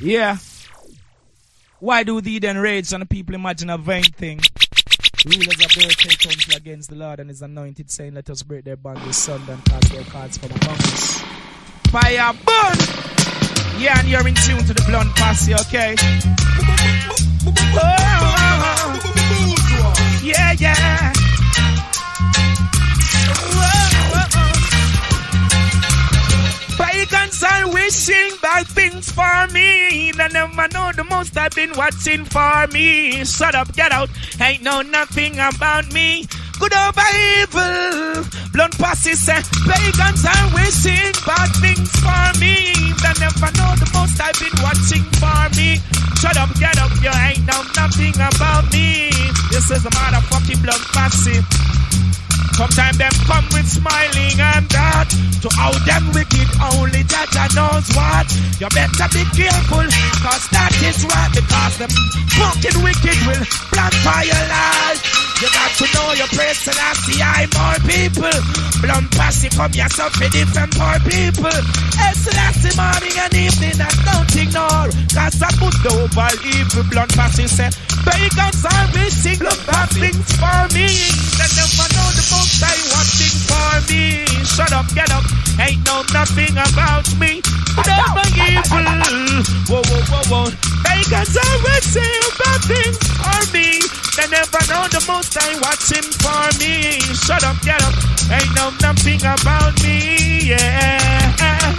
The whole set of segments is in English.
Yeah. Why do thee then rage and the people imagine a vain thing? Rulers of earth take counsel against the Lord and his anointed, saying, Let us break their bonds this Sunday and cast their cards from among us. Fire burn! Yeah, and you're in tune to the blunt posse, okay? Oh, yeah, yeah. Pagans are wishing bad things for me. They never know the most I've been watching for me. Shut up, get out. Ain't know nothing about me. Good over evil. Blunt posse say pagans are wishing bad things for me. They never know the most I've been watching for me. Shut up, get up. You ain't know nothing about me. This is a motherfucking blunt posse. Sometimes them come with smiling and that. To how them wicked, only Jaja knows what. You better be careful, cause that is right. Because them fucking wicked will plan for your life. You got to know your place and I see I more people. Blunt posse come yourself different poor people. It's last morning and evening and don't ignore. Cause I put the over evil blunt posse say, Pagans are wishing bad things for me. They never know the most I watching for me. Shut up, get up. Ain't know nothing about me. Never evil. Whoa, whoa, whoa, whoa. Pagans are wishing bad things for me. They never know the most I watching for me. Shut up, get up. Ain't know nothing about me. Yeah.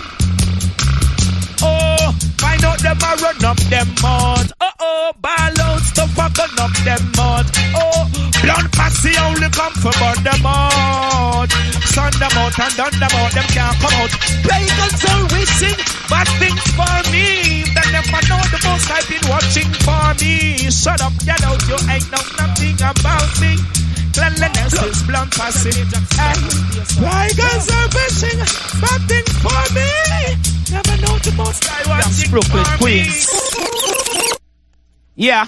Oh, find out them a run up them mud. Oh oh, ball out stuff a up them mud. Oh, blunt posse only come for burn them out. Sun them out and done them out, them can't come out. Pagans are wishing bad things for me. They never know the most I've been watching for me. Shut up, get out, you ain't know nothing about me. Cleanliness is blunt posse. Pagans are wishing bad things for me. Never know the most I watching Brooklyn for Queens. Yeah.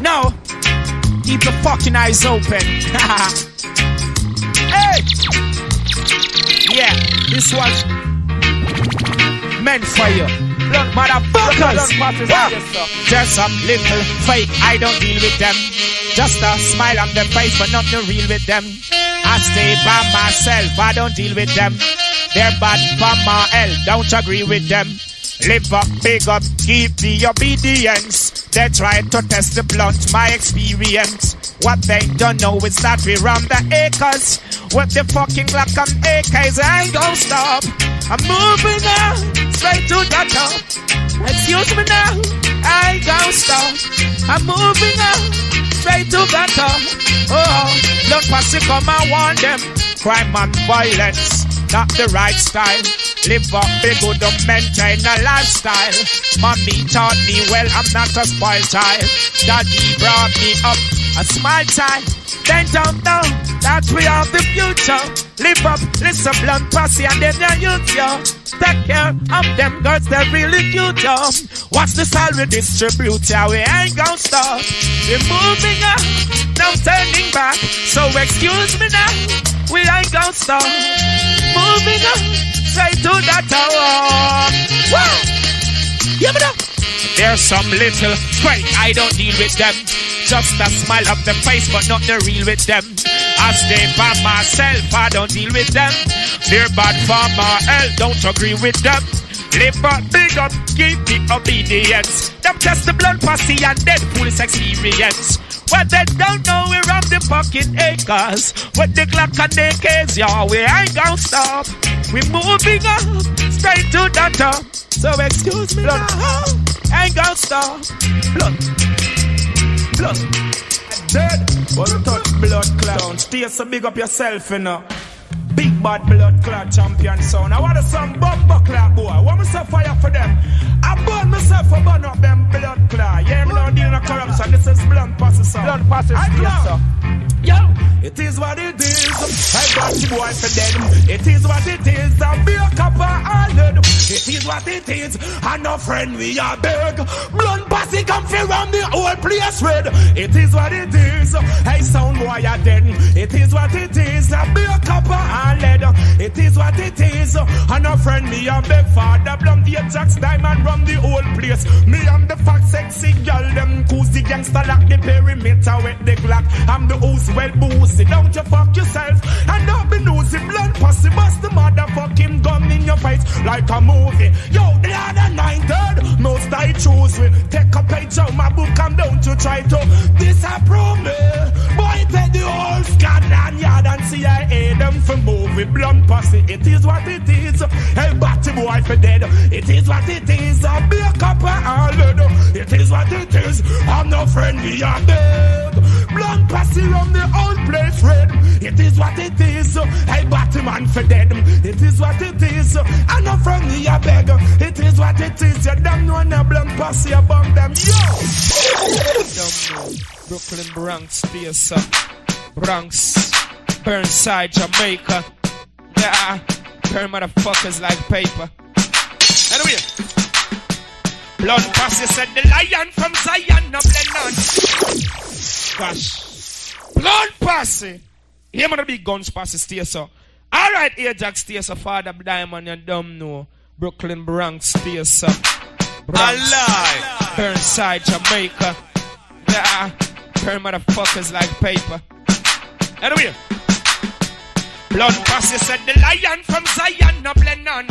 No. Keep your fucking eyes open. hey. Yeah, this was meant for you. Motherfuckers. Just some little fake, I don't deal with them. Just a smile on their face, but nothing real with them. I stay by myself, I don't deal with them. They're bad for my hell, don't agree with them. Live up, big up, keep the obedience. They try to test the blunt, my experience. What they don't know is that we run the acres. With the fucking Glock and AKs, I ain't gon' stop. I'm moving on, straight to the top. Excuse me now, I ain't gon' stop. I'm moving on, straight to top. Oh, look, posse come and warn them. Crime and violence, not the right style. Live up, be good, to maintain a lifestyle. Mommy taught me well, I'm not a spoiled child. Daddy brought me up a small child. Then don't know that we are the future. Live up, listen, blunt posse, and then your youth, yo. Take care of them girls, they're really cute, yo. Watch the we distribute, yeah, we ain't gon' stop. We're moving up, no turning back. So excuse me now, we ain't gon' stop. Moving up, straight to the tower. Whoa! It up. There's some little straight, I don't deal with them. Just a smile up the face, but not the real with them. I stay by myself, I don't deal with them. They're bad for my health, don't agree with them. Live up, big up, keep the obedience. Them test the blunt posse and dead foolish experience. What they don't know, we're on the fucking acres. With the Glock and AKs, yeah, we ain't gon' stop. We moving up, straight to the top. So excuse me blood. now, ain't gon' stop. Blood, blood. Dead, but touch blood cloud. Stay so big up yourself, you know. Big bad blood clot champion sound. I want a some bumper clot boy. I want some fire for them. I burn myself for burn up them blood clot. Yeah, me don't deal with corruption. This is blunt passes sound. Blunt passes, yes. Yo, it is what it is. I got the boy for them. It is what it is. I be a copper island. It is what it is. And no friend we are big. Blunt posse come from around the whole place red. It is what it is. Hey, sound boy, I then. It is what it is. I be friend me a beg father blum the Ajax diamond run the whole place. Me am the fat sexy girl them coos the gangster lock the perimeter with the Glock. I'm the host well boozy. Don't you fuck yourself and don't be nosy. Blunt posse bust the motherfucking gun in your face like a movie. Yo, the other nine third most I choose with take a page out my book and don't you try to disapprove me. Boy, take the whole Scotland Yard and CIA them for movie blunt posse. It is what it is. Hey, batty boy for dead. It is what it is. I'll be a copper all It is what it is. I'm no friendly, I'm dead. Blunt posse on the old place red. It is what it is. Hey, Batman for dead. It is what it is. I'm no friendly, I beg. It is what it is. You don't know no blunt posse about them. Yo! Brooklyn Bronx, Pierce, Bronx, Burnside, Jamaica. Yeah, turn motherfuckers like paper. Anyway, Blunt Posse said the lion from Zion, no blend on. Gosh. Blunt Posse. Here, man, big guns Posse stay so. All right, Ajax stay so. Father Diamond, you dumb know. Brooklyn Bronx stay so. Bronx, Alive. Burnside, Jamaica. Yeah, turn motherfuckers like paper. Anyway. Blunt Posse said the lion from Zion, no blend on.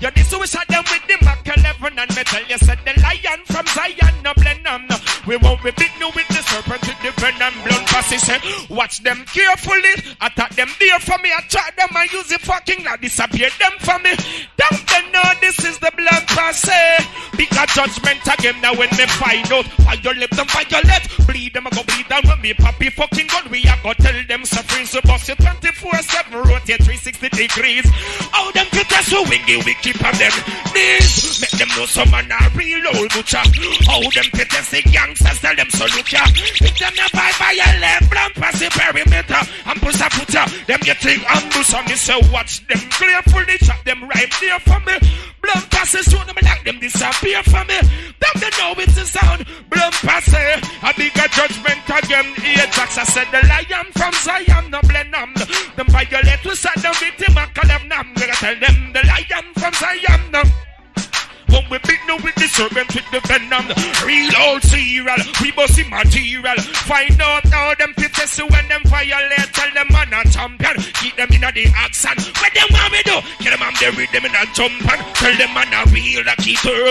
You this shot them with the Mac 11 and metal. You said the lion from Zion, no blend on. We won't be new with the serpent with the venom. Blunt Posse said, watch them carefully. Attack them there for me. Attack them and use the fucking now disappear them for me. Don't they know this is the blunt Posse? Eh? Because judgment again now when me find out. Violate them, violate. Bleed them, I go bleed down when me poppy fucking gun. We are go tell them suffering so you 24 7 seven rotate 360 degrees. How them fit us so wingy, we keep on them knees. Make them know some man a real old butcher. How them fit us the gangsters, tell them so look ya. If them not buy by your left, blunt pass the perimeter. And push a put ya. Them you think ambush on me, so watch them clear fully chop them right there for me. Blunt passes show them like them disappear for me. Them they know it's the sound. Blunt pass a bigger judgment again. Here Jackson said the lion from Zion, no blend them. Them violate set them with him, I call them nam. Gonna tell them the lion from Zion, no. When we beat no the serpent with the venom, real old serial, we bossy material. Find out how them fittest when them violate, tell them man a champion. Keep them in the action. What them want me do? Get them on the rhythm in a jump and tell them man a real a keeper.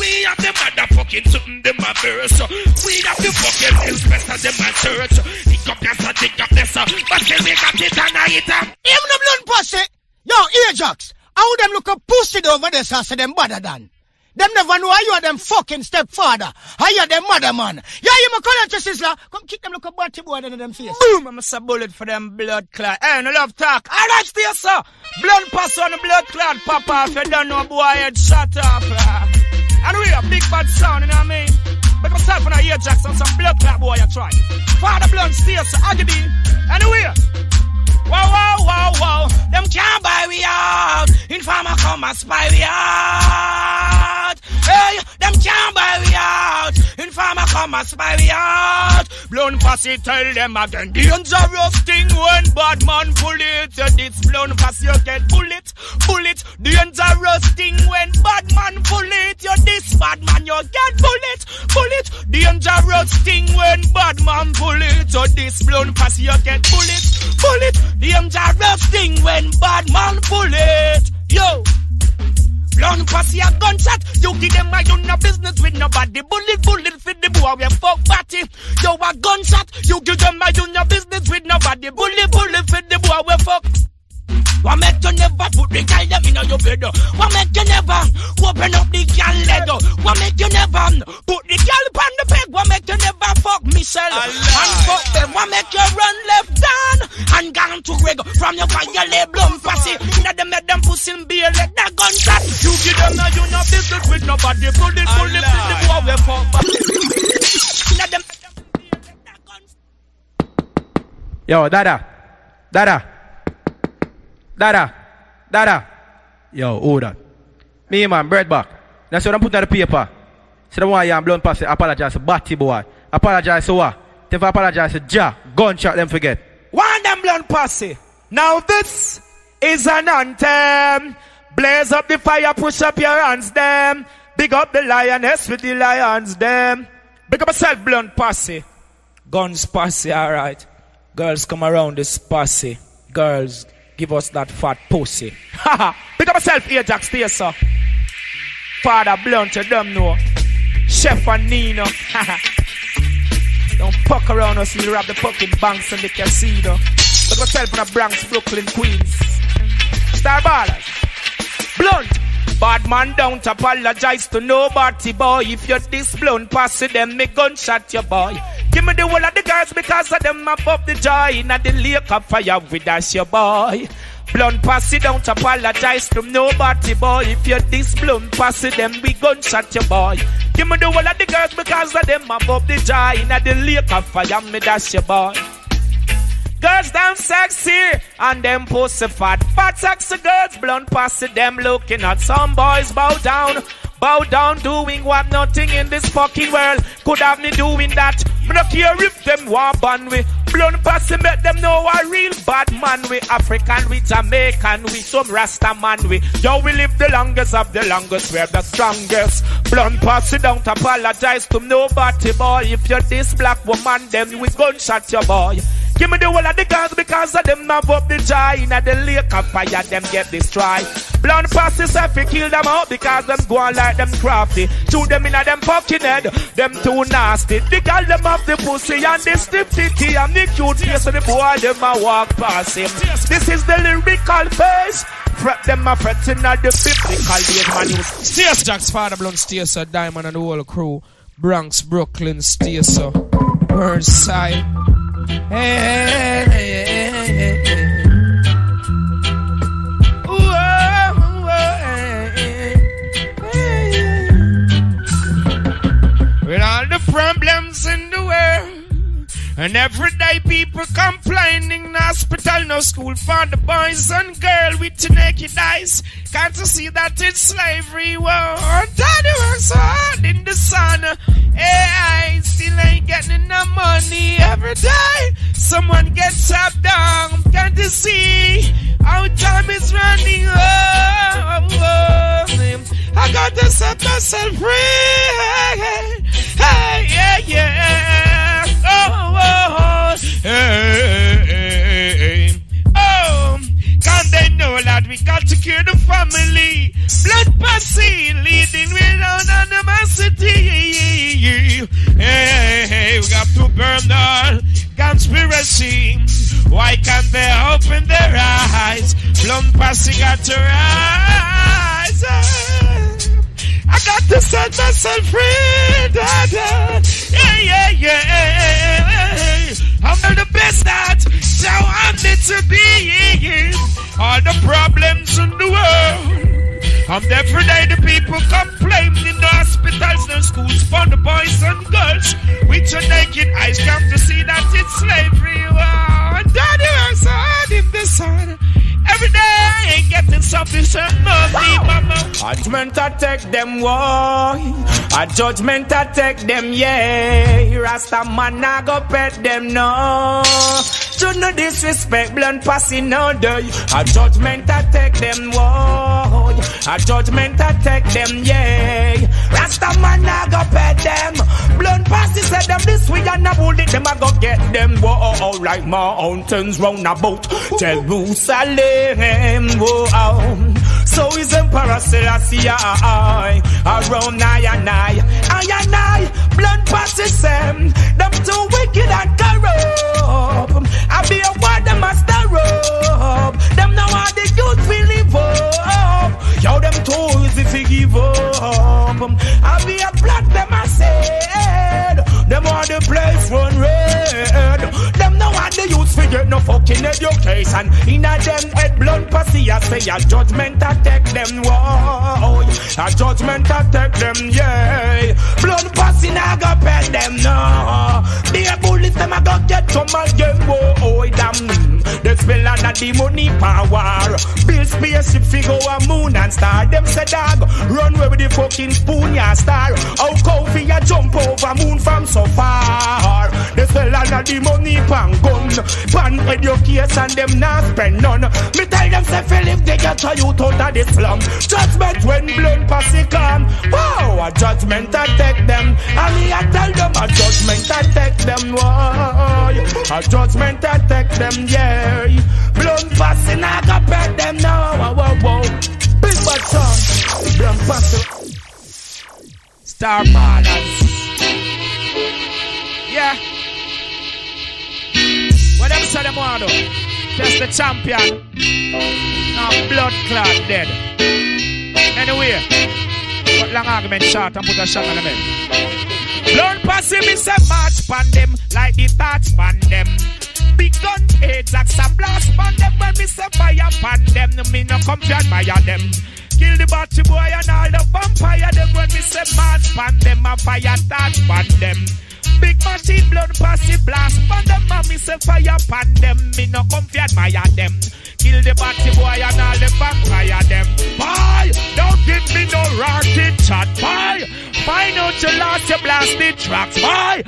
We have the motherfucking something them a verse. We have the fucking inspector them a search. Pick up this, pick up this, but still we got it and I hit them. Even the blunt posse. Yo, Ajax. How them look a pussy over there, so them better than. Them never know how you are them fucking stepfather. How you are them mother man. Yeah, you my call your sister. Come kick them look a body boy in them face. Boom, I'm a bullet for them blood clot. Hey, no love talk. Alright, stay sir. Blood pass on the blood clot pop off. You don't know boy head shut off. And we a big bad sound, you know what I mean? But myself and I hear Jackson, some blood clot boy I try. Father blood stay sir. Agony. Anyway. Wow, wow, wow, wow. Them can't buy we out. Informer come and spy we out. Hey, them can't buy we out. Informer come and spy we out. Blunt posse tell them again. Dangerous thing when bad man pull it. This blunt posse you get bullet, bullet. Dangerous thing when bad man pull it. You this bad man you get bullet, bullet. Dangerous thing when bad man pull it. So this blunt posse you get bullet, bullet. Dangerous thing when bad man pull it. Yo. Blunt posse a gunshot. You give them a own business with nobody. Bullet, bullet for the boy we fuck batty. Yo a gunshot. You give them a own business with nobody. Bullet, bullet for the boy we fuck. What make you never put the girl them in your bed? What make you never open up the girl leg? What make you never put the girl on the peg? What make you never fuck Michelle and fuck them? What make you run left down and gone to Greg from your violate blunt posse? Inna them make them pussy and beer like that gunshot. You give them now you no business with nobody. Pull it, pull it, pull it, boy we fuck. Inna them. Yo, Dada, Dada. Dada, Dada. Yo, who that? Me, man, bread back. That's what I'm putting on the paper. So the one you blown past apologize to Batty boy. Apologize to what? If I apologize to Ja, gunshot them forget. One them blunt posse. Now this is an anthem. Blaze up the fire, push up your hands, them. Big up the lioness with the lions, them. Big up yourself, blunt posse. Guns posse, alright. Girls come around this posse. Girls, give us that fat pussy. Haha. Big up yourself, Ajax, stay so. Father blunt, you them know. Chef and Nino. Don't fuck around us, you rob the fucking banks and the casino. Look yourself in the Bronx, Brooklyn, Queens. Star ballers. Blunt. Bad man don't apologize to nobody, boy. If you're this blunt, pass it, then me gunshot your boy. Give me the whole of the girls because of them above the joy. Not the lake of fire with us, your boy. Blunt pass it, don't apologize to nobody, boy. If you're this blunt pass it, then we gunshot your boy. Give me the whole of the girls because of them above the joy. Not the lake of fire, me that's your boy. Girls damn sexy and them pussy fat. Fat sexy girls blunt past them looking at some boys bow down. Bow down doing what nothing in this fucking world could have me doing that. Me no care if them want ban we. Blunt pass make them know a real bad man we. African we Jamaican we some Rasta man we. Yo we live the longest of the longest we're the strongest. Blunt pass it don't apologize to nobody boy. If you're this black woman then we gunshot your boy. Give me the whole of the guns because of them have up the joy. In the lake of fire, them get destroyed. Blunt passes if you kill them out because them go on like them crafty. Shoot them in a them fucking head, them too nasty. The girl them have the pussy and the stiff titty and the cute face of the boy them a walk past him. This is the lyrical face. Fret them a fretting at the biblical days man. Stairs Jacks, Father Blunt, Stairs, Diamond and the whole crew. Bronx, Brooklyn, Stairs, Burnside. Hey, hey, hey, hey, hey. Ooh, And every day people complaining in hospital, no school for the boys and girls with the naked eyes. Can't you see that it's slavery? Whoa, daddy works so hard in the sun. Hey, I still ain't getting enough money every day. Someone gets chopped down. Can't you see how time is running? Oh, oh, oh. I got to set myself free. Hey, hey, yeah, yeah. We got to cure the family. Blood passing, leading without animosity. Hey, we got to burn all conspiracy. Why can't they open their eyes? Blood passing got to rise. I got to set myself free, Dada. Yeah, yeah, yeah. I'm the best at so I'm to be. All the problems in the world. And every day the people complain in the hospitals and schools for the boys and girls. With your naked eyes come to see that it's slavery. Oh, daddy works hard in the sun. Every day getting sufficient mama. Judgment attack them, boy. A judgment attack them, yeah. Rasta man, I go pet them, no. Should no disrespect, blunt passing no day. A judgment attack them, boy. A judgment attack them, yeah. Rasta man, I go pet them. Blunt passing said them this way and a bullet them, I go get them, whoa. Like mountains round about Jerusalem, whoa. So is Emperor Selassie I around I and I, I and I, blood passes them, them too wicked and corrupt. I be a word them a stir up. Them now are the youth we live up. Yo, them too easy to give up. Um, I be a blood them a said. Them are the place run red. Them now are the youth we get no fucking education. In a them head blunt posse, I say a judgment attack them. Whoa, a judgment attack them, yeah. Blunt posse now go pet them, no. Be a bullet them a go get some again, whoa, damn. They spell on the money power. Build spaceship figure a moon and star. Them say dog, run where with the fucking spoon ya star. How coffee ya jump over moon from so far. They spell on the money pan gun. Pan education them not spend none. Me tell them say if they get a youth out of the slum. Judgment when blunt posse come. Wow, a judgment attack them. And me I tell them a judgment attack them. Why? A judgment attack them, yeah. Blunt posse now go pet them now. Whoa, whoa, whoa. Big bad song. Blunt posse. Star. Yeah. Them say them want do? That's the champion. Now blood clot dead. Anyway, but long argument short and put a shot on the head. Blunt posse me say march pan them like the thoughts pan them. Big gun Ajax a blast pan them when me say fire pan them. Me no come to admire them. Kill the batty boy and all the vampire them when me say march pan them a fire thoughts pan them. Big machine blunt posse blast pan them and me say fire pan them. Me no come to admire them. Kill the batty boy and all the vampire them. Boy, don't give me no rocket chat, boy. Find out you lost your blasted tracks, boy.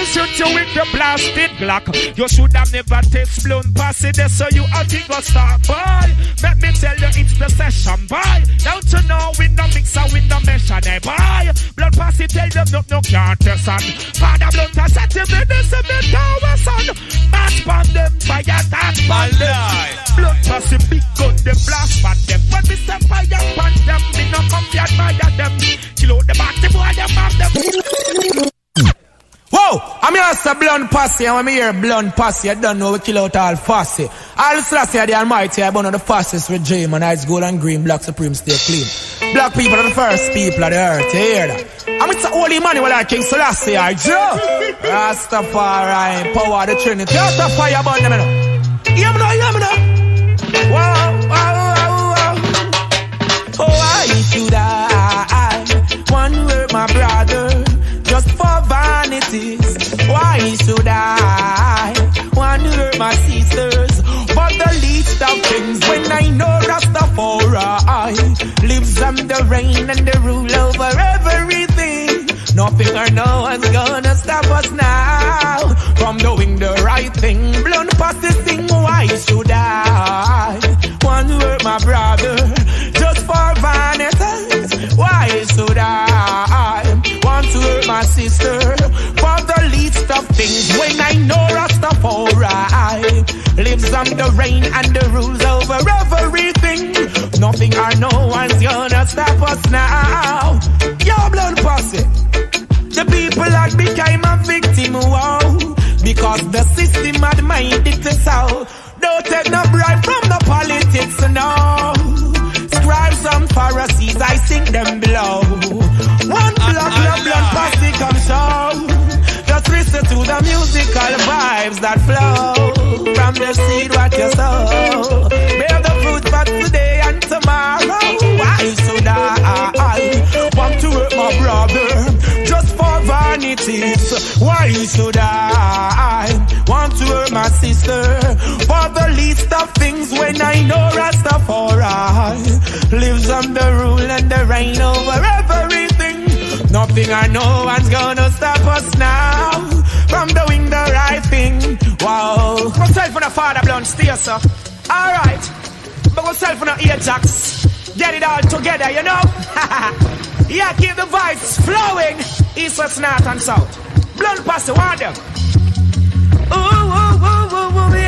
We shoot you with the blasted Glock. You should have never taste blown past it, so you a think go start, boy. Let me tell you, it's the session, boy. Don't you know we no mixer, we no measure, eh, boy. Blood pass it, tell them no, no can't test on. Father blood to set him in a bit tower, son. Match pan them, fire that pan pass it, big gun, them blast pan them. When we say fire pan them, me no come to admire them. Kill out the body boy, them have them. Whoa! I'm here to blunt posse, and when I hear blunt posse, I don't know we kill out all fussy. Haile Selassie the Almighty, I one of the fastest regime, and it's gold and green, black supreme stay clean. Black people are the first people of the earth, you hear that? I'm it's a holy man, well, like King Selassie, I Joe. Rastafari, power the Trinity. Just a fire burn them, you know. Hear me now, hear me now. One hurt my brother, just for vanities? Why should I, one hurt my sisters, for the least of things? When I know Rastafari lives on the reign and the rule over everything. Nothing or no one's gonna stop us now from doing the right thing. Blood past the thing, why should reign and the rules over everything. Nothing or no one's gonna stop us now. Yo, blunt posse. The people had became a victim, wow. Because the system had made it so. Don't take no bribe from the politics, no. Scribes and Pharisees, I sing them below. One ah, blood, ah, blood, blood, posse come show. Just listen to the musical vibes that flow vanities? Why should I want to hurt my sister for the least of things when I know Rastafari lives on the rule and the reign over everything? Nothing or no one's gonna stop us now from doing the right thing. Wow. Go sell for the father blunt stay, sir. Alright. But go sell for the Ajax. Get it all together, you know? yeah, keep the vibes flowing. East, west, north, and south. Blunt past the water. Ooh, ooh, ooh, ooh, ooh.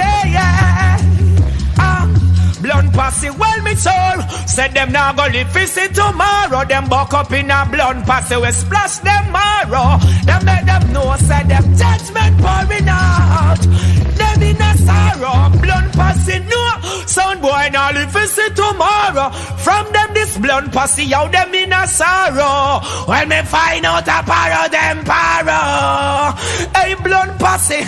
Blunt posse, well me soul. Said them now go live visit tomorrow. Them buck up in a blunt posse, we splash them marrow. Them make them know, said them judgment pouring out. Them in a sorrow, blunt posse no. Sound boy now live visit tomorrow. From them this blunt posse, out them in a sorrow. When me find out a paro, them paro. Hey blunt posse,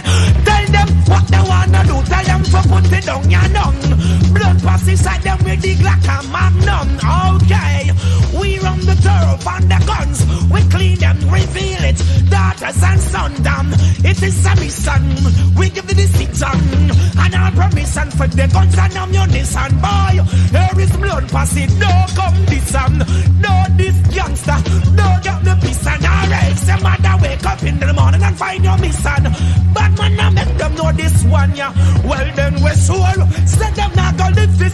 tell them what they wanna do. Tell them to put it down, ya down. Blood pass inside them with the Glock and Magnum. Okay, we run the turf and the guns. We clean them, reveal it. Daughters and son down. It is a mission. We give the decision and our permission for the guns and ammunition. Boy, here is blood passing. No come this no this gangster. No get the peace and alright. Some mother wake up in the morning and find your mission. But man, I make them know this one, yeah. Well then we're sure.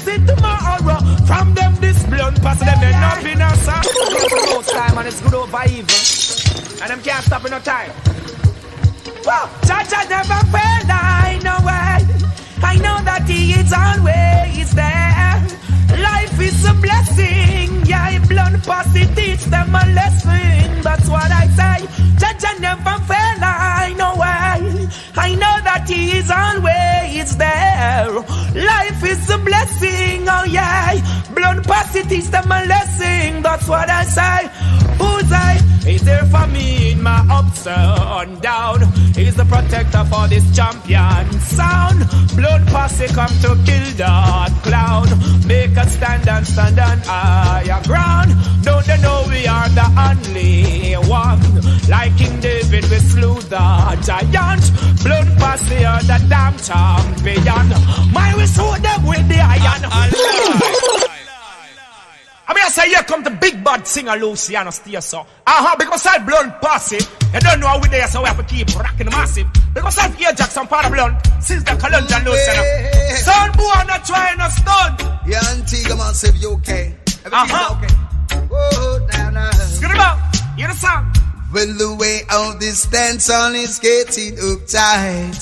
Set them not go live visit tomorrow. posse them they not in us. No time and it's good over evil. And them can't stop in no time. Whoa, Jaja never fail, I know it. I know that he is always there. Life is a blessing. Yeah, blunt posse teach them a lesson. That's what I say. Jaja never fail, I know it. I know that he is always there. Life is a blessing, oh yeah. Blunt posse teach them a lesson. That's what I say. Who's I? He's there for me in my ups and down. He's the protector for this champion sound. Blunt posse come to kill that clown. Make a stand and stand on higher ground. Don't they know we are the only one? Like King David, we slew the giant. Blunt posse are the damn champion. My we slew them with the iron. I mean, I say, here come the big bad singer Luciano Steer, so. Uh-huh, because I blunt posse. You don't know how we there, so we have to keep rocking massive. Because I've here Jackson part of blunt since the Columbia Luciano. Son boy, not trying to stunt. Yeah, Antigua Massive, you okay? Everything Uh-huh. okay? Oh, nah, nah. Out. Hear the song. Well, the way all this dance on is getting uptight.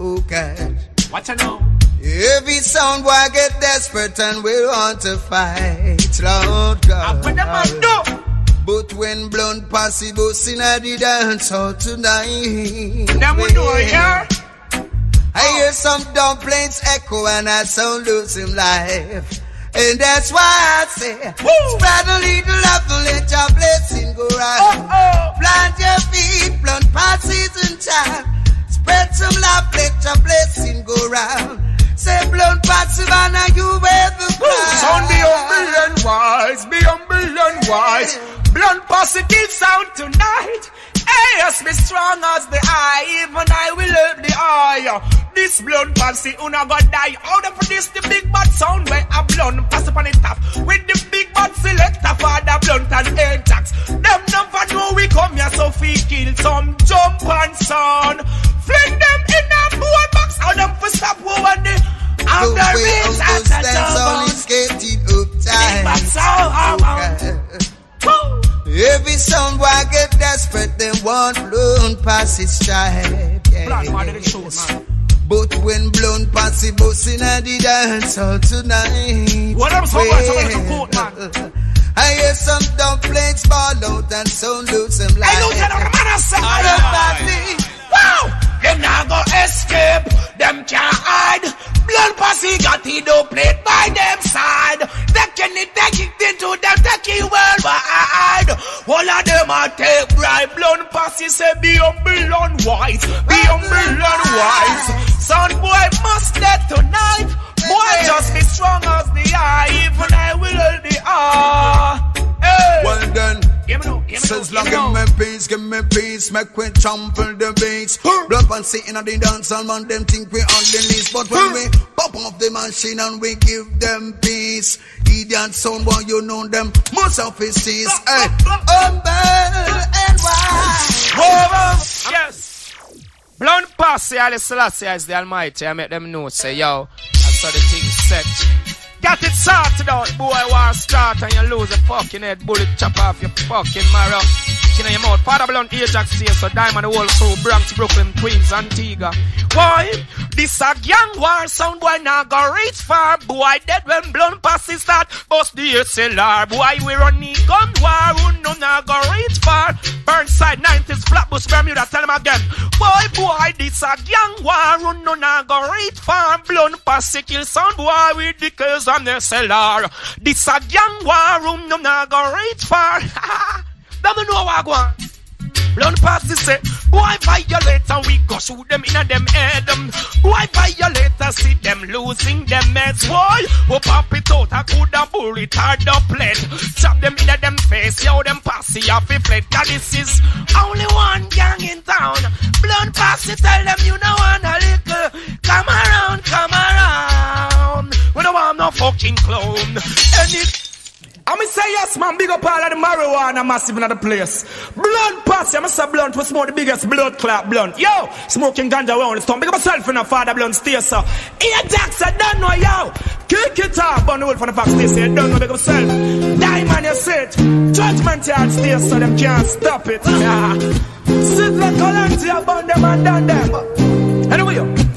okay. Watch it now. Every sound boy get desperate and we want to fight. Lord I put them on God. But when blunt posse busting at the dance hall tonight. Them we do it, yeah? I oh. hear some dumplings echo and I sound losing life. And that's why I say, Woo! spread a little love and let your blessing go Oh, round. oh. Plant your feet, blunt passes in time. Spread some love, let your blessing go round. Say blunt passes and you wear the crown. Sound be humble and wise, be humble and wise. Blunt positive sound tonight. Hey, yes, be strong as the eye, even I will help the eye. This blunt posse, una go die. Out of this, the big bad sound where a blunt pass up on the top. With the big bad selector for the blunt and air tax. Them never know we come here, so we kill some jump and sound. Fling them in a box, how them for stop over the. The I'm the way rings Uncle at the stands on getting uptight. sound. Okay. Woo! Every sound boy get desperate, they want blunt pass it straight. Black man, they show, man. But when blunt pass it busting at the dance hall tonight. What up, some somebody come quote, man. I hear some dumplings fall out and sound lose them Hey, life. Lieutenant, the man has said, I "Blunt love posse." Wow! Them not go escape, them can't hide. Blunt posse got it up played by them side. They can it, take it into them, take it worldwide. All of them are take bribe. Blood posse say be humble and wise, be humble and wise. Son boy must dead tonight. Boy just be strong as the eye, even I will the eye. Hey. Well done. Give me no, give me no, Says long give me give no. me peace, give me peace, make we trample the beats. Blunt and sitting at the dance hall, man, them think we on the list. But when we pop off the machine and we give them peace, idiot sound boy, you know them, most of his teeth. Hey, humble and wise. Yes. Blunt posse, Haile Selassie is the Almighty. I make them know, say, yo, that's how the thing set. Got it sorted out, boy, war start and you lose a fucking head, bullet chop off your fucking marrow. Know your mouth. Father Blunt, Ajax here, so Diamond, the whole crew, Bronx, Brooklyn, Queens, Antigua. Boy, this a gang war sound, boy, now go reach far. Boy, dead when Blunt posse start, bust the SLR. Boy, we run the gun war, who no now go reach far. Burnside, 90s, Flatbush, Bermuda, tell him again. Boy, boy, this a gang war, who no now go reach far. Blunt posse kill sound, boy, with the kills on the SLR. This a gang war, who no now go reach far. Them know what I want. Blunt posse say, boy violate and we go shoot them in a them head. Um, Boy violate and see them losing them heads. Boy, who pop it out, I could have bullet or the plate. Chop them in a them face, yo them posse off it fled. Cause this is only one gang in town. Blunt posse tell them you know want a little. Come around, come around. We don't want no fucking it I'm going to say yes, man. Big up all of the marijuana massive in the place. Blunt pass, I'm going to say blunt. We smoke the biggest blood clot blunt. Yo, smoking ganja around the stone. Big up myself in a father blunt stay, so. Here, I don't know, yo. Kick it off on the wolf from the fox you don't know, big up myself. Diamond, you sit. Judgment yard stay, so them can't stop it. Yeah. Sit like a lanty about them and done them. Anyway, yo.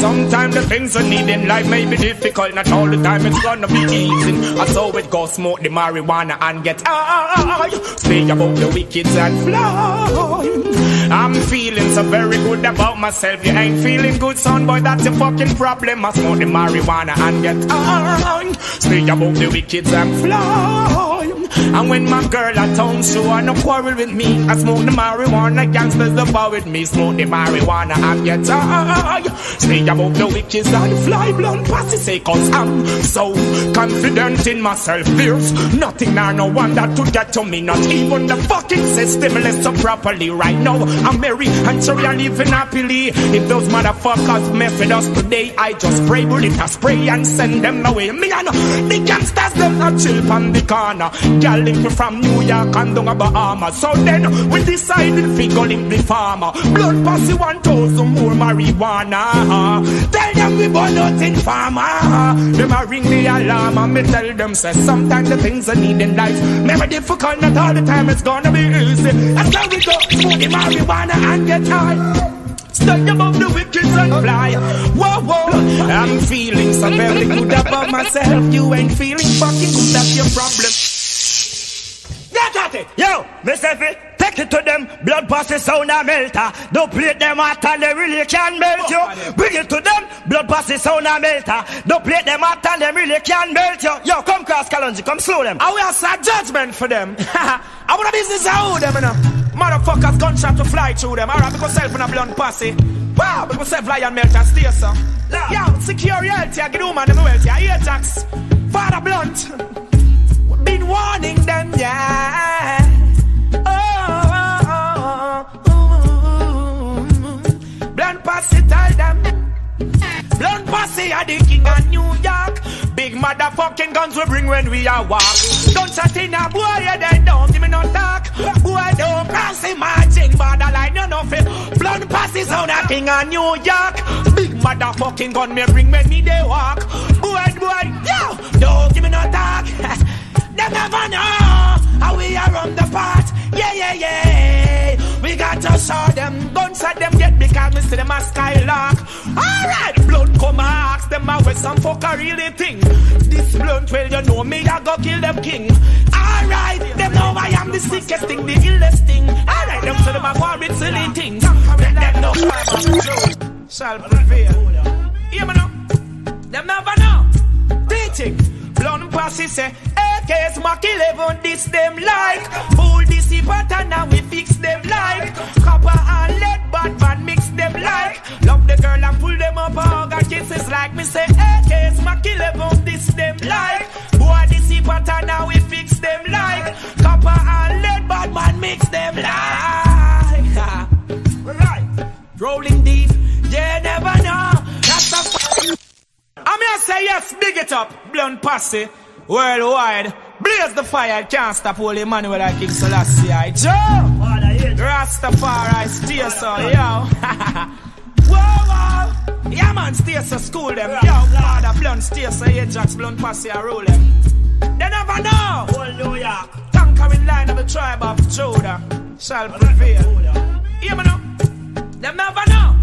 Sometimes the things I need in life may be difficult, not all the time it's gonna be easy. I saw it go smoke the marijuana and get high. Stay about the wicked and fly. I'm feeling so very good about myself. You ain't feeling good, son boy, that's a fucking problem. I smoke the marijuana and get high. Stay about the wicked and fly. And when my girl at home, she wanna quarrel with me. I smoke the marijuana, gangsters about with me. Smoke the marijuana and get high. Stay about the wicked and fly blunt posse say cause I'm so confident in myself. There's nothing or no one that could get to me. Not even the fucking system lets up properly right now. I'm merry and sure you're living happily. If those motherfuckers mess with us today, I just spray bullet a spray and send them away. Me and the gangsters them not chill on the corner. Girl link me from New York and down a Bahamas. So then we decided we go link the farmer. Blunt posse one thousand more marijuana. Tell them we burn out in farmer. Them a ring the alarm and me tell them say sometimes the things I need in life be difficult, not all the time it's gonna be easy. That's how we go smoke the marijuana and get high. Stuck above the wicked and fly. Whoa, whoa. I'm feeling so very good about myself. You ain't feeling fucking good, that's your problem. Get at it. Yo, Mr. Fit, take it to them. Blood passes sound a melter. Don't play them and they really can melt you. Bring it to them. Blood passes sound a melter. Don't play them and they really can melt you. Yo, come cross Kalonji, come slow them. I will say judgment for them. I want a business out them, you know. Motherfuckers gunshot to fly through them. Alright, because self in a blunt posse. Wow, because self fly and melt and stay so. Yo, secure reality, I get woman, them wealthy. I hear tax. Father blunt. Been warning them, yeah. Oh. Blunt posse tell them. Blunt posse are the king of New York. Big motherfucking guns we bring when we are walk. Gunshot in a boy, yeah, don't give me no talk. Boy, don't cross marching borderline, you know fit. Blunt posse sound a king of New York. Big motherfucking gun me bring when me they walk. Boy, boy, yo, don't give me no talk. Them never know how we are on the part. Yeah, yeah, yeah. We got to show them guns at them get because me see them a skylark. Alright, blood come ask them how where some fucker really think. This blunt, well, you know me, I go kill them king. Alright, them know I am the sickest thing, the illest thing. Alright, them say them a go with silly things. Let them know shall prevail. Hear me now? Them never know. Teaching. Blunt posse say, AKs Mac 11, this them like. Fool this pattern now we fix them like. Copper and lead, bad man mix them like. Love the girl and pull them up, hug and kisses like me say, AKs Mac 11, this them like. Boy, this pattern now we fix them like. Copper and lead, bad man mix them like. I'm here say yes, big it up, blunt posse, worldwide. Blaze the fire, can't stop holy Emmanuel like King Selassie. I Joe! Rastafari, stay so, yo. whoa, whoa. Yeah, man, stay so, school them. Yo, father, blunt, stay so, Ajax, blunt posse, I roll them. They never know. Hallelujah. Conquering line of the tribe of Judah shall prevail. Hear me now? Them never know.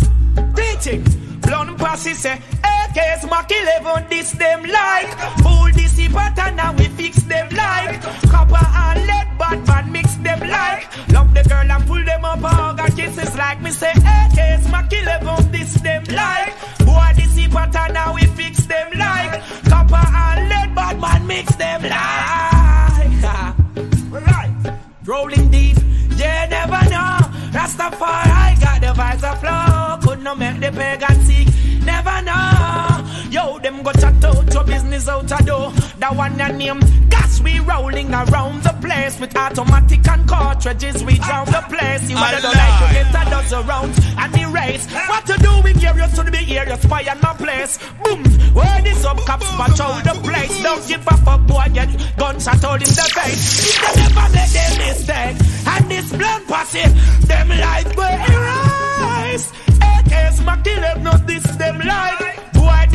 Teaching. Blunt posse say, AKs Mac 11, this them like. Fool this pattern now we fix them like. Copper and lead, bad man mix them like. Love the girl and pull them up, hug and kisses like me say, AKs Mac 11, this them like. Boy, this pattern now we fix them like. Copper and lead, bad man mix them like. right. Rolling deep, yeah, never know. Rastafari the vibes of flow. Could not make the pagan sick. Never know. Yo, them go chat out your business out a door. That one your name. Gas we rolling around the place with automatic and cartridges. We drown the place. You wanna know like to get a dozen rounds and the race. What to do with curious to be here? You spy on my place. Boom. Where this up cops patrol the place. Don't give up a fuck boy get gunshot hold him the face. If they never make them mistake, and this blunt posse, them life go erase. AKs, my kill them, not this them life. Boy,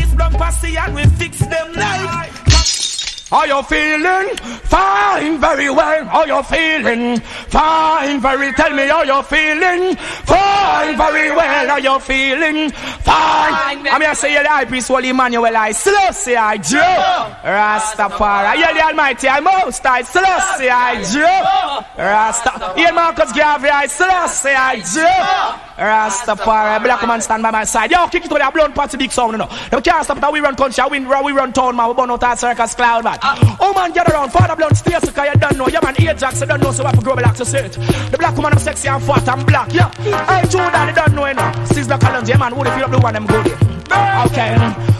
How you feeling? Fine, very well. How you feeling? Fine, very. Tell me how you feeling? Fine, very well. How you feeling? Fine. I'm here say the high priest, Holy Emmanuel, I Selassie, I Joe. Rastafari. Yeah, the Almighty, I Most, I Selassie, I Joe. Rasta. Yeah, Marcus Garvey, I Selassie, I Joe. Rastafari. Black man stand by my side. Yo, kick it to the blunt posse big sound, you know. They can't stop that we run country, we, we run town, man. We burn out our circus cloud, man. Oh man, get around. Father blood stay so cause you don't know. Yeah man, Ajax, you don't know so I have grow black to search. The black woman, I'm sexy and fat and black. Yeah, I told that they don't know enough. Sizzla Kalonji, yeah man, who the feel up the one them good. Okay,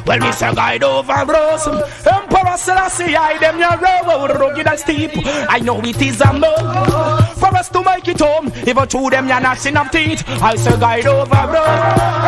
well, me say guide over bros. Emperor Selassie, I them your road, rugged and steep. I know it is a move for us to make it home. Even to them, not enough teeth. I say guide over bros.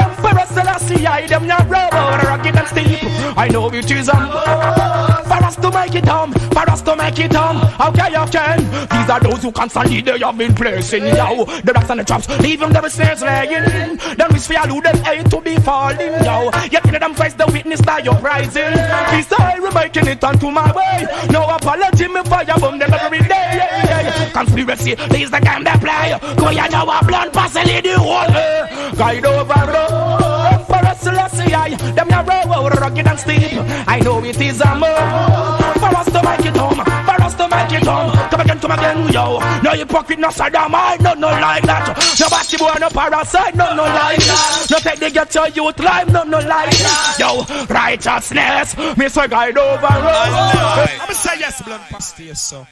Emperor Selassie, I them your road, rugged and steep. I know it is a move for us to make it home. For us to make it home. Okay, can. These are those who constantly they have been placing yo. The rocks and the traps, leaving them snares laying. Then we fear them hate to be falling yo. Yet in them face the witness that you're rising. This I making it onto my way. No apology, me fire bomb them every day. Conspiracy, this the game they play. Go ya know a blunt passing the whole way. Guide over road. Emperor Selassie, I them ya road rugged and steep. I know it is a move for us to make it home. For us to make it home. Come again, come again, yo. No hypocrite, no sodomite, no no like that. No batty boy, no parasite, no no like that. No take the get your youth life, no no like that. Yo, righteousness, me say guide over road. I'm gonna say yes, blunt posse, so.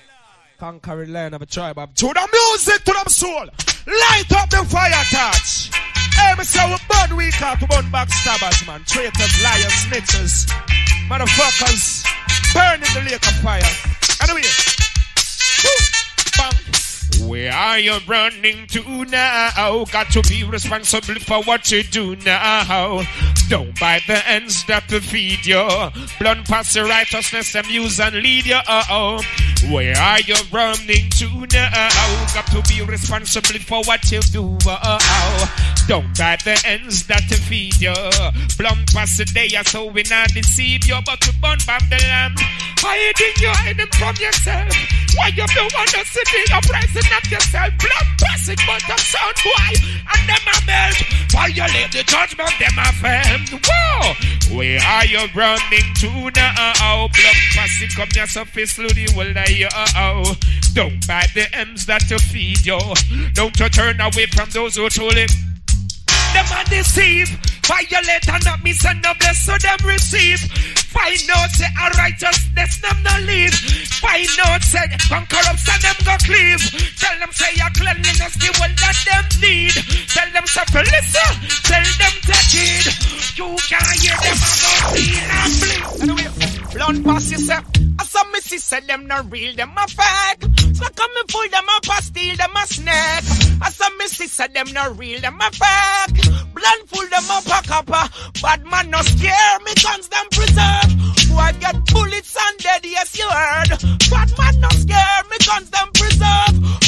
Conquering land of a tribe of to the music, to the soul. Light up the fire touch. Hey, me say we burn we can't burn backstabbers, man. Traitors, liars, snitches, motherfuckers. Burn in the lake of fire. Anyway. Woo. Bang. Where are you running to now? Got to be responsible for what you do now. Don't bite the ends that to feed you. Blunt past the righteousness, amuse and lead you. Where are you running to now? Got to be responsible for what you do. Don't bite the ends that to feed you. Blunt past the day, so we not deceive you, but to burn back the land. Hiding you hiding from yourself. Why you don't want to see the oppressing of yourself? Blood passing, but a sound boy, and them a melt. Violate the judgment, them a fam. Whoa! Where are you running to now? Blood passing, come your surface, slowly will die. Oh, don't buy the M's that to feed you. Don't you turn away from those who truly them a deceive. Violate and not miss and no bless, so them receive. Find out say a righteousness them no leave. Find out say from corruption them go cleave. Tell them say a cleanliness the world that them need. Tell them say listen. Tell them to heed. You can't hear them about feel and bleed. Blunt pass yourself. I saw me see say them no real, them a fake. So come and pull them up and steal them a snake. I saw me see say them no real, them a fake. Blunt full them up a copper. Bad man no scare me guns them preserve. Boy I get bullets and dead, yes you heard. Bad man no scare me guns them preserve.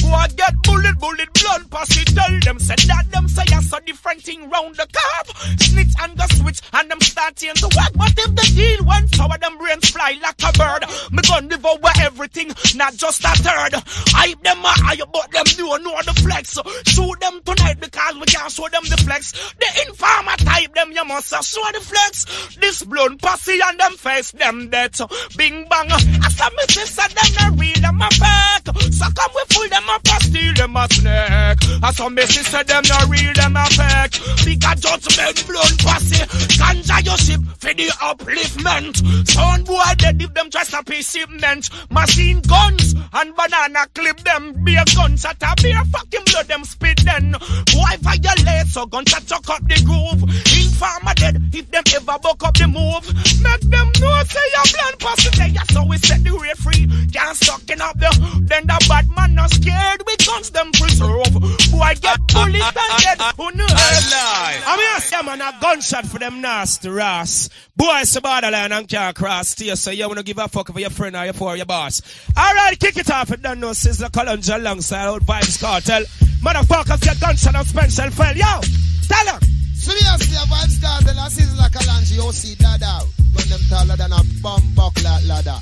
Boy get bullet, bullet, pass it. Tell them say that them say I saw different thing round the curve. Snitch and go switch and them starting to work. But if the deal went sour, them brains fly like a bird. Me gun devour everything, not just a third. Hype them a higher, but them know know the flex. Shoot them tonight because we can't show them the flex. The informer type them, you must show the flex. This blood pussy and them face them dead. Bing bang, I saw me sister them not real, them a fake. So come we fool them up and steal them a snake. I saw me sister them not real, them a fake. Big a judgment, blood pussy. Ganja your ship for the upliftment. Sound boy dead if them try stop his shipment. Machine guns and banana clip them. Be guns gunshot, a be a fucking blood them spit then. Boy violate so gunshot chuck up the groove. Informer dead if them ever buck up the move. Make them know say a blunt pussy there. So we set the way free. Can't sucking up the then the bad man not scared. We guns them preserve. Boy get bullet and dead. Who knows? I'm here, yeah, man. man, a gunshot for them nasty Ross. Boys, the borderline and can't cross. Stay so you wanna give a fuck for your friend or your for your boss. Alright, kick it off. It done no Sizzla Kalonji alongside old Vybz Kartel. Motherfuckers get gunshot and special fell. Yo, tell them. Seriously, a Vybz Kartel and Sizzla Kalonji, you see that out. When them taller than a bomb buckler ladder.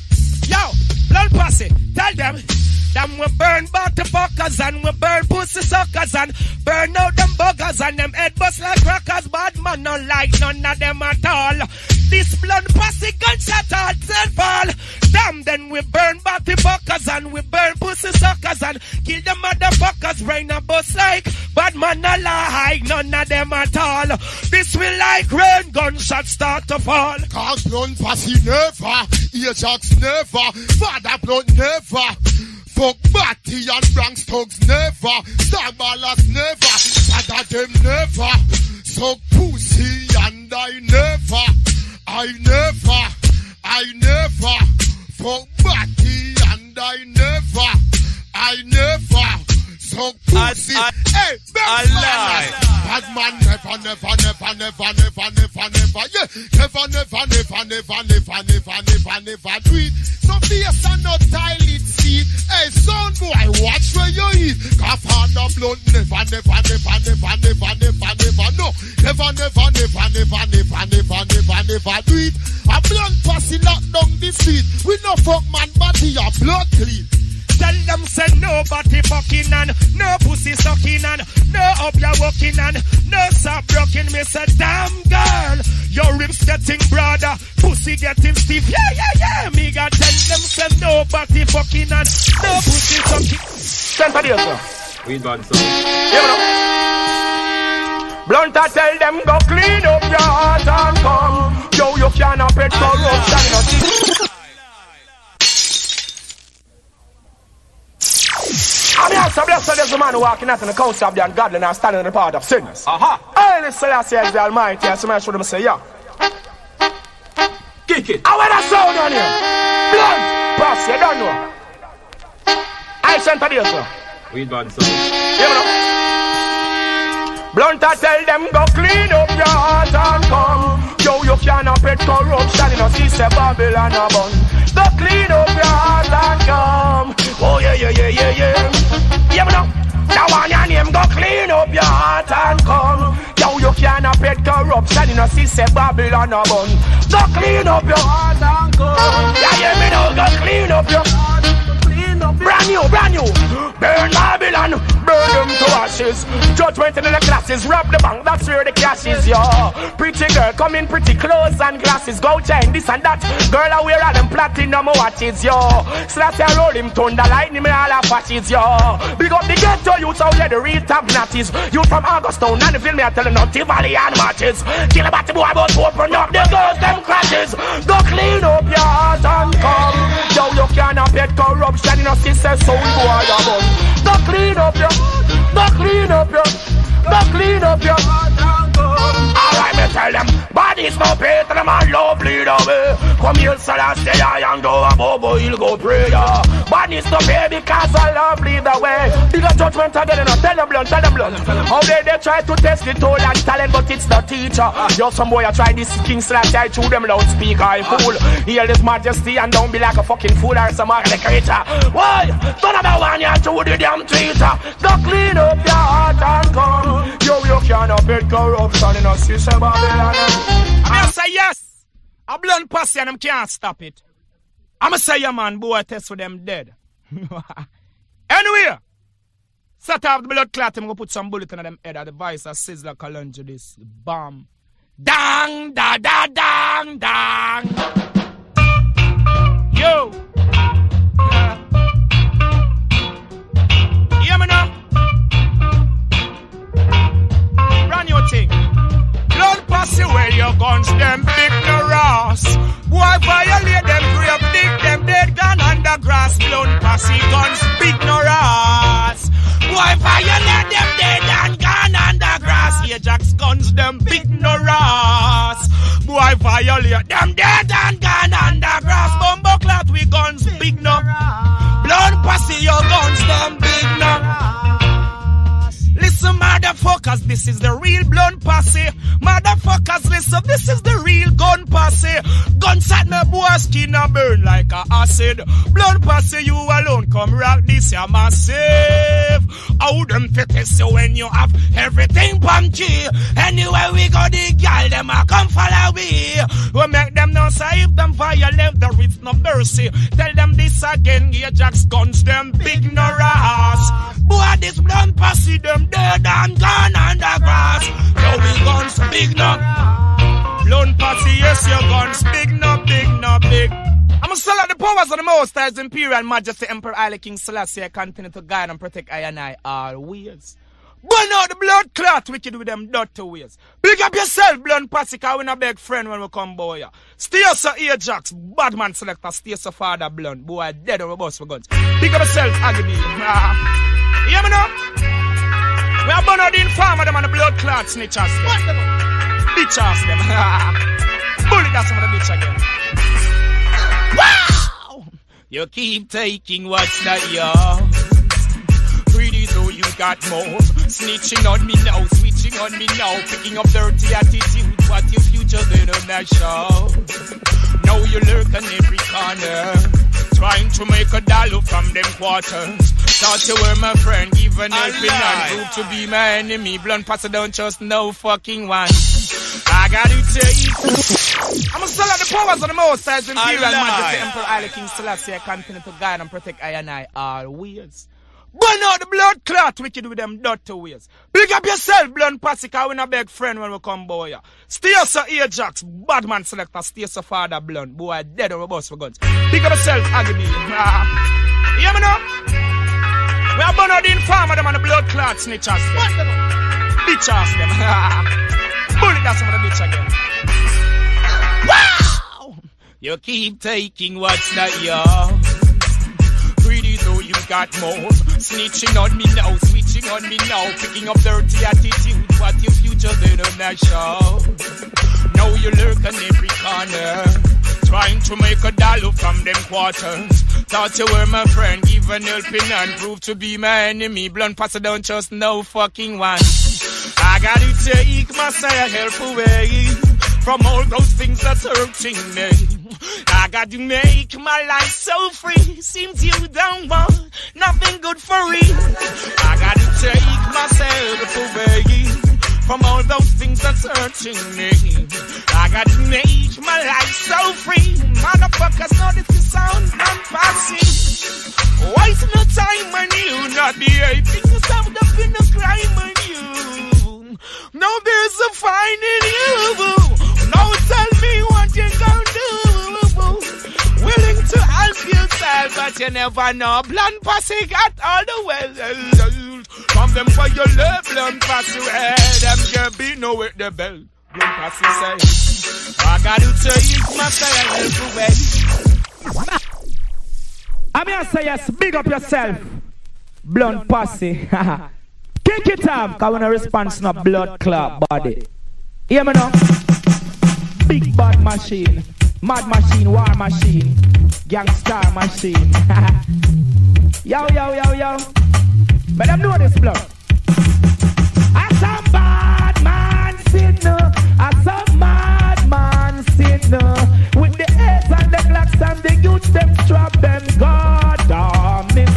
Yo, tell them. Them we burn bottle fuckers and we burn pussy suckers and burn out them buggers and them head bust like crackers. Bad man not like none of them at all. This blunt posse gunshot all ten fall. Damn, then we burn bottle fuckers and we burn pussy suckers and kill them motherfuckers. Rain a bust like bad man not like none of them at all. This will like rain, gunshots start to fall. Cause blunt posse never, Ajax never, father blood never. Fuck Batty and Bronx thugs never. Starballers never. Saga them never. Suck pussy and I never. I never. I never. Fuck Batty and I never. I never. Suck pussy. I- hey, I lie. Ballers. Bad man never, never, never, never, never, never, never, yeah. Never, never, never, never, never, never, never, never do it. So face and not toilet seat. Hey, son boy, watch where you eat. Cough on the blood, never, never, never, never, never, never, never, no. Never, never, never, never, never, never, never, never do it. A blunt posse lock down the street. We no fuck man body, a blood clean. Tell them say nobody fucking and no pussy sucking and no up you walking and no stop rocking. Me say damn girl, your ribs getting broader, pussy getting stiff. Yeah yeah yeah. Me got tell them say nobody fucking and no pussy sucking. Send for sir. Weed bad, know. Blunt I tell them go clean up your heart and come. Yo you cannot pet corruption. No. I mean, also blessed is the man walking out in the council of the ungodly and standing in the path of sinners. Aha! I say I say the Almighty, smash with them say, yeah. Kick it! I want a sound on you. Blood, pass, you don't know. I sent to you, sir. Weed bad, son. You know. Blunt I tell them go clean up your heart and come. Cannot pet corruption, know, see say Babylon a bun. Go clean up your heart and come. Oh yeah, yeah, yeah, yeah, yeah. Yeah, me know. Now on your name, go clean up your heart and come. Yo, you cannot pet corruption, know, see say Babylon a bun. Go clean up your heart and come. Yeah, yeah, me know, go clean up your heart. Brand new, brand new. Burn Babylon, burn them to ashes. Judgment in the classes, rob the bank, that's where the cash is, yo. Pretty girl, come in pretty clothes and glasses. Go chain, this and that. Girl, I wear all them platinum watches, yo. Slash I roll him, thunder, lightning, me all a fashes, yo. Big up the ghetto youths out there, the real top natties. You from Augustown, and the film me, I tell you, not Valley and matches. Kill a batty boy, but open up the girls, them crashes. Go clean up your heart and come. Yo, you cannot pet corruption in a sister soul boy a bun. Go clean up your, go clean up your, go clean up your. Alright, me tell them, bodies no pay to them and love lead away. Come here, I and do a bobo, he'll go pray ya. Bodies no pay because I love lead away. Bigger judgment again, and I tell them blunt, tell them blunt. How they they try to test the toll and talent, but it's the teacher. Yo, some boy I try this king slash I chew them loudspeaker, I fool. Hear this majesty and don't be like a fucking fool or some other creature. Why? Don't about one you to the damn tweeter. Go clean up your heart and come. Yo, you cannot beat corruption in a system Babylon. I say yes. A blunt pussy and them can't stop it. I'ma say yeah man, boy test for them dead. anyway, set off the blood clot, I'm gonna put some bullet in them head the vice of Sizzla Kalonji this bomb. Dang da da dang dang. Yo. Yeah. Posse where your guns, them Ross. Boy violate them grave, dig them dead gun under grass. Blunt posse guns, Ross. Boy violate them dead and gun under grass. Ajax guns, them Ross. Boy violate them dead and gun under grass. Bumbo clot we guns, big no. Blunt posse your guns, them big no. Listen, motherfuckers, this is the real blunt posse. Motherfuckers, listen, this is the real gun posse. Guns at my boy's skin and burn like a acid. Blunt posse, you alone come rock this, you're massive. How them fit test you when you have everything punchy? Anywhere we go, the girl, them a come follow we. When violate, there is no mercy. Tell them this again, Jack's guns, them big no ass. Boy, this blunt posse, them dead and gone under grass. Now we guns big no. Blunt posse, yes, your guns big no, big no, big. I'm still at the powers of the Most His Imperial Majesty Emperor Haile King Selassie. I continue to guide and protect I and I always. Burn out the blood clot wicked with them dirty ways. Pick up yourself, blunt posse, cause we not beg friend when we come boy. ya. Stay so Ajax, bad man selector, stay so father blunt. Boy, dead on the bus for guns. Pick up yourself, Agony. Hear me now? We are burn out the informer, them and the blood clot snitchers. them. Bitch ass them. Bullet that some of the bitch again. Wow! You keep taking what's not yours. Greedy got more. Snitching on me now, switching on me now. Picking up dirty attitude. What your future they don't not show. Now you lurk on every corner. Trying to make a dollar from them quarters. Thought you were my friend, even helping and proved to be my enemy. Blunt passer don't trust no fucking one. I got to take. I'm a still at the powers of the most High, His Imperial Majesty Emperor Haile King Selassie. I continue to guide and protect I and I always. Burn out the blood clot wicked with them dirty ways. Pick up yourself, blunt posse, cause we not beg friend when we come boy. ya. Stay so Ajax, bad man selector, stay so father blunt. Boy, dead on the bus for guns. Big up yourself, agony. Ah. Hear me now? We are burn out the informer, them and the blood clot snitchers. Bitch ass them. Bullet that some of the bitch again. Wow! You keep taking what's not yours. Got more. Snitching on me now, switching on me now. Picking up dirty attitude. What your future show. Now you lurk on every corner. Trying to make a dollar from them quarters. Thought you were my friend, even helping and proved to be my enemy. Blunt passer don't trust no fucking one. I gotta take myself away from all those things that's hurting me. I got to make my life so free. Seems you don't want nothing good for me. I got to take myself away from all those things that's hurting me. I got to make my life so free. Motherfuckers know this is sound and passing. Waste no time on you, not behaving yourself up in a crime on you. No, there's a fine in you. Now tell me what you gonna do. Willing to help yourself, but you never know. Blunt posse got all the well. From them for your love, posse, well, them can be no with the bell. Blunt posse say, I gotta take myself away. I'm here to say yes, big up yourself. Blunt posse. Kick it up, cause when a response no blood clot body. Hear me now? Big bad machine. Mad machine, war machine. Gangstar machine. yo, yo, yo, yo. But them know this blood. I some bad man sinner. I some mad man sinner. With the heads and the blacks and the youth, them strap them God damn it.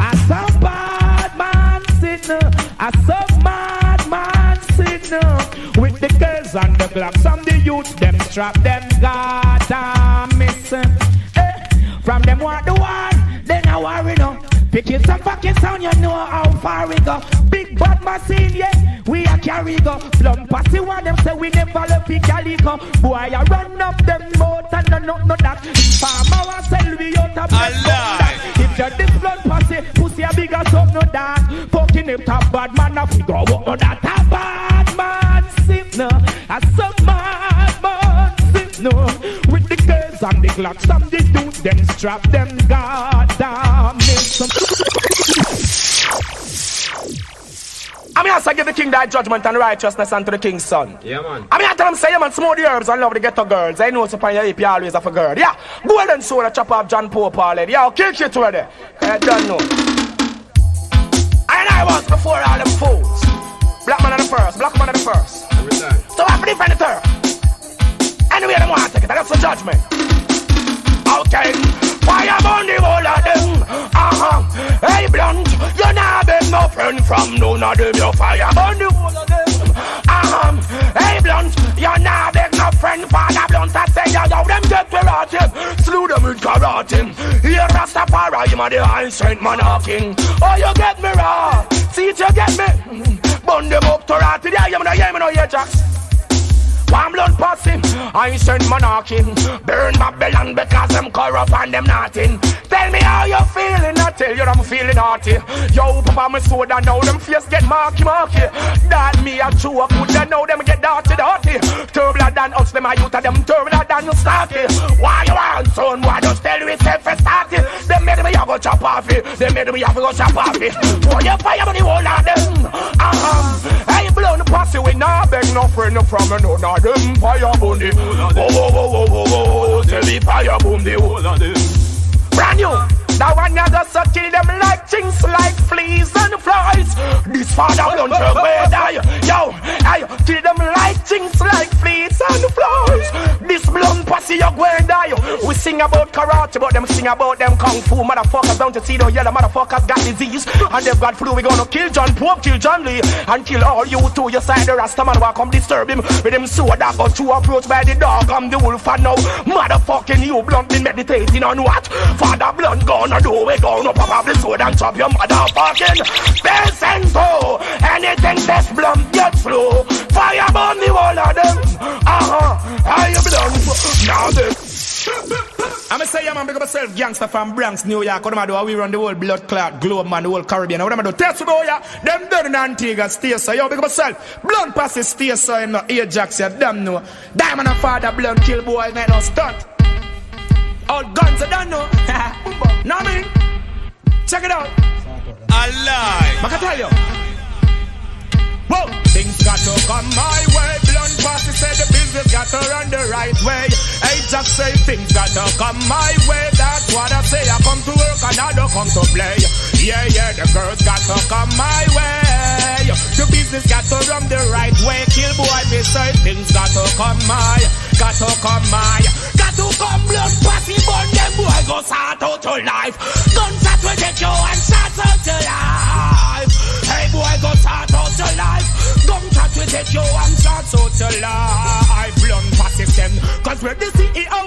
I some bad man sinner. I some mad man sinner. With the girls and the blacks and youth, them strap them God damn it. Eh, From them what the one, then I worry no. Pick it some fucking sound, you know how far we go. Big bad machine, yeah, we a carry go. Plum passy one, them say we never left the calico. Boy, I run up them mouth and no, no, no that. Farmer want sell we out of that. If you're this blunt posse, pussy a bigger something no that. Fucking if top bad man, a figure what no that. A bad man, sit no. A some bad man, sit no. With the girls and the glocks and the dudes, them strap them goddamn it. I mean, also give the king that judgment and righteousness unto the king's son. Yeah, man. I mean, I tell them, say, yeah, man, smooth the herbs and love the ghetto girls. I know it's upon your hip, you always have a girl. Yeah, golden soul, a chop off John Pope already. Yeah, I'll kick it to there. I don't know. I and I was before all them fools. Black man on the first, black man on the first. Every time. So I believe in the third. Anyway, them want to take it, that's the judgment. Okay. Fire burn the whole of them. Uh-huh. Hey, blunt, you not beg no friend from none of them. You fire burn the whole of them. Uh-huh. Hey, blunt, you not beg no friend. Father blunt, I say, yo, yo, them get to rot him. Slew them with karate. Here, Rastafari, him and the man king. Oh, you get me raw. See you get me. Bun them up to rot. Today, you know, yeah, me know, yeah, Jacks. One blood passing, I send monarchy. Burn Babylon because them corrupt and them nothing. Tell me how you feeling, I tell you I'm feeling hearty. Yo, papa, my soda now, them face get marky marky. That me a joke, would you know them get dirty dirty. Turbulent than us, them a youth of them turbulent than starty. Why you want, son? Why just tell me self starty? Them made me a go chop off it. Them made me a go chop off it. Boy, you fire money whole of them. Uh-huh. Hey, blown pussy, we not beg no friend from me, no, no them fire the whoa, whoa, whoa, whoa, whoa, whoa, tell me fire the whole of them. Brand new. That one you just uh, kill them like things like fleas and flies. This father don't you where die. Yo, I kill them like things like fleas and flies. This blunt pussy you go and die. We sing about karate, but them sing about them kung fu motherfuckers. Don't you see those yellow motherfuckers got disease and they've got flu. We gonna kill John Pope, kill John Lee, and kill all you two. You side the Rasta man, will come disturb him with him sword that got too approach by the dog. I'm the wolf and now motherfucking you blunt been meditating on what? Father blunt gone gonna do we pop up the sword and chop your motherfucking face and toe. Anything that's blunt get through. Fire burn the wall of them. Uh-huh. How you blunt? Now this. I'ma say, yeah, man, up myself, gangster from Bronx, New York. What am I do? We run the whole blood clot globe, man, the whole Caribbean. What am I do? Test about ya. Them done in Antigua, stay so. Yo, up myself. Blunt posse, stay so, in the Ajax, yeah, damn no. Diamond and father, blunt kill boy, man, no stunt. All guns are done, no. know what Check it out. Alive. I can tell you. Whoa! Things got to come my way. Blunt posse said the business got to run the right way. I just say things got to come my way. That's what I say. I come to work and I don't come to play. Yeah, yeah, the girls got to come my way. The business got to run the right way. Kill boy, me say things got to come my, got to come my, got to come blunt posse, burn them boy go start out your life. Guns that will take you and start out your life. Hey boy, go start out your life. Gun that will take you and start out your life. Blunt system, cause we're the CEO,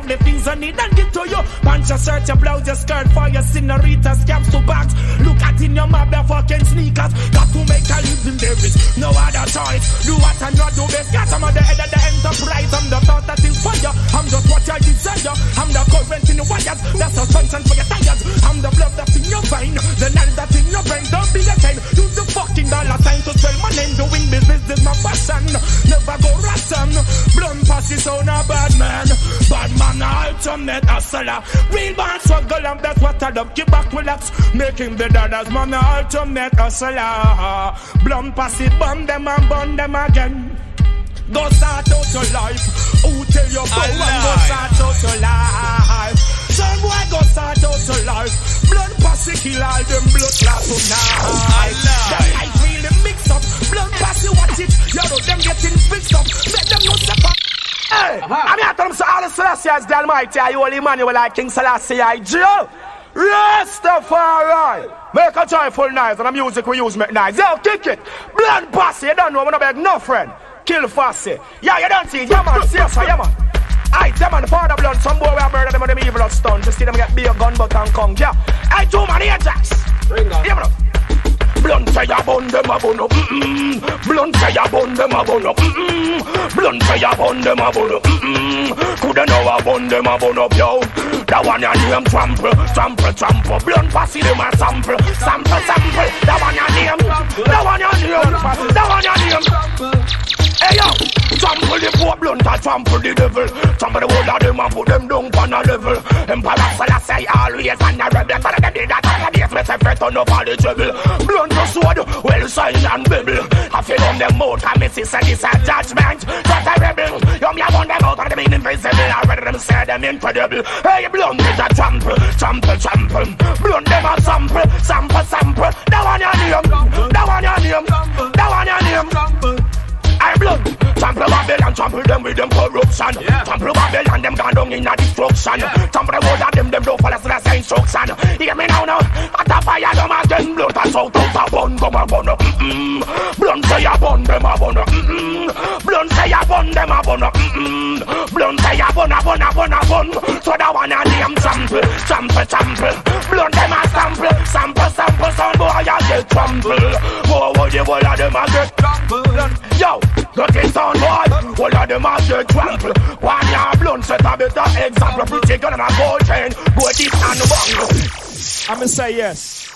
Them lovely things I need and give to you. Punch your shirt, your blouse, your skirt for your senorita, scams to bags. Look at in your motherfucking sneakers. Got to make a living, there is no other choice. Do what I not do best. Got I'm at the head of the enterprise. I'm the thought that is fire. I'm just what I desire. I'm the current in the wires. That's the suspension for your tires. I'm the blood that's in your vein. The nail that's in your brain. Don't be ashamed. Use the dollar sign to spell my name. Doing business is my passion. Never go ration. Blunt posse on a bad man. Bad man, ultimate hustler. Real man struggle and that's what I love. Keep back, relax. Making the dollars, man, ultimate hustler. Blunt pass it, burn them and burn them again. Go start out your life. Who tell you go and go start out your life? Son boy go start out your life. Blunt posse kill all them blood clot tonight. Life really mix up. Blunt posse watch it. You know them getting fixed up. Let them know step Hey, I'm here to them say all the Selassie is the Almighty. I holy Emmanuel like King Selassie I Joe. Rastafari. Make a joyful noise and the music we use make nice. Yo, kick it. Blunt posse, you don't know, I'm not beg no friend. Kill Fussy. Yeah, you don't see it. Yeah, man. Seriously, yeah, man. I them and father blood, some boy we have murdered them with them evil stone. Just see them get beer gun but and come. Yeah. I two man Ajax. Yeah, man. Blunt fire bun them a bun up. Blunt fire bun them a bun up. Blunt fire bun them a bun up. Coulda know a bun them a bun up, yo. That one your name trample, trample, trample. Blunt posse them a sample, sample, sample. That one your name, that one your name, that one your name. Hey yo, trample the poor blunt and trample the devil. Trample the whole of them and put them down on a level. Emperor Selassie always and a rebel. But them did that on a me say fret on up all the trouble. Blunt the sword, well signed and bible. I feel on them mouth, and me see say this a judgment. That a rebel, you me a want them out and them invisible. I read them say them incredible. Hey, blunt is a trample, trample, trample. Blunt them a sample, sample, sample. That one your name, that one your name, that one your name. I blood. Trample Babylon, trample them with them corruption. Yeah. Trample Babylon, them gone down in a destruction. Yeah. Trample the of them, them don't follow the instruction. Hear me now, now. At the fire, them again blood pass out out a bun, come a bun. Mm-mm. Blunt say a bun, them a bun. Mm-mm. Blunt say a bun, them a bun. Mm-mm. Blunt say a bun, a bun, a bun, a bun. So that one a name sample, sample, sample. Blunt them a get trample. Oh, what the whole of them a get trample. Yo, dirty sound boy, whole of them a get trample. One ya blunt set a better example. Pretty gun and a gold chain, go deep and bang. I'ma say yes.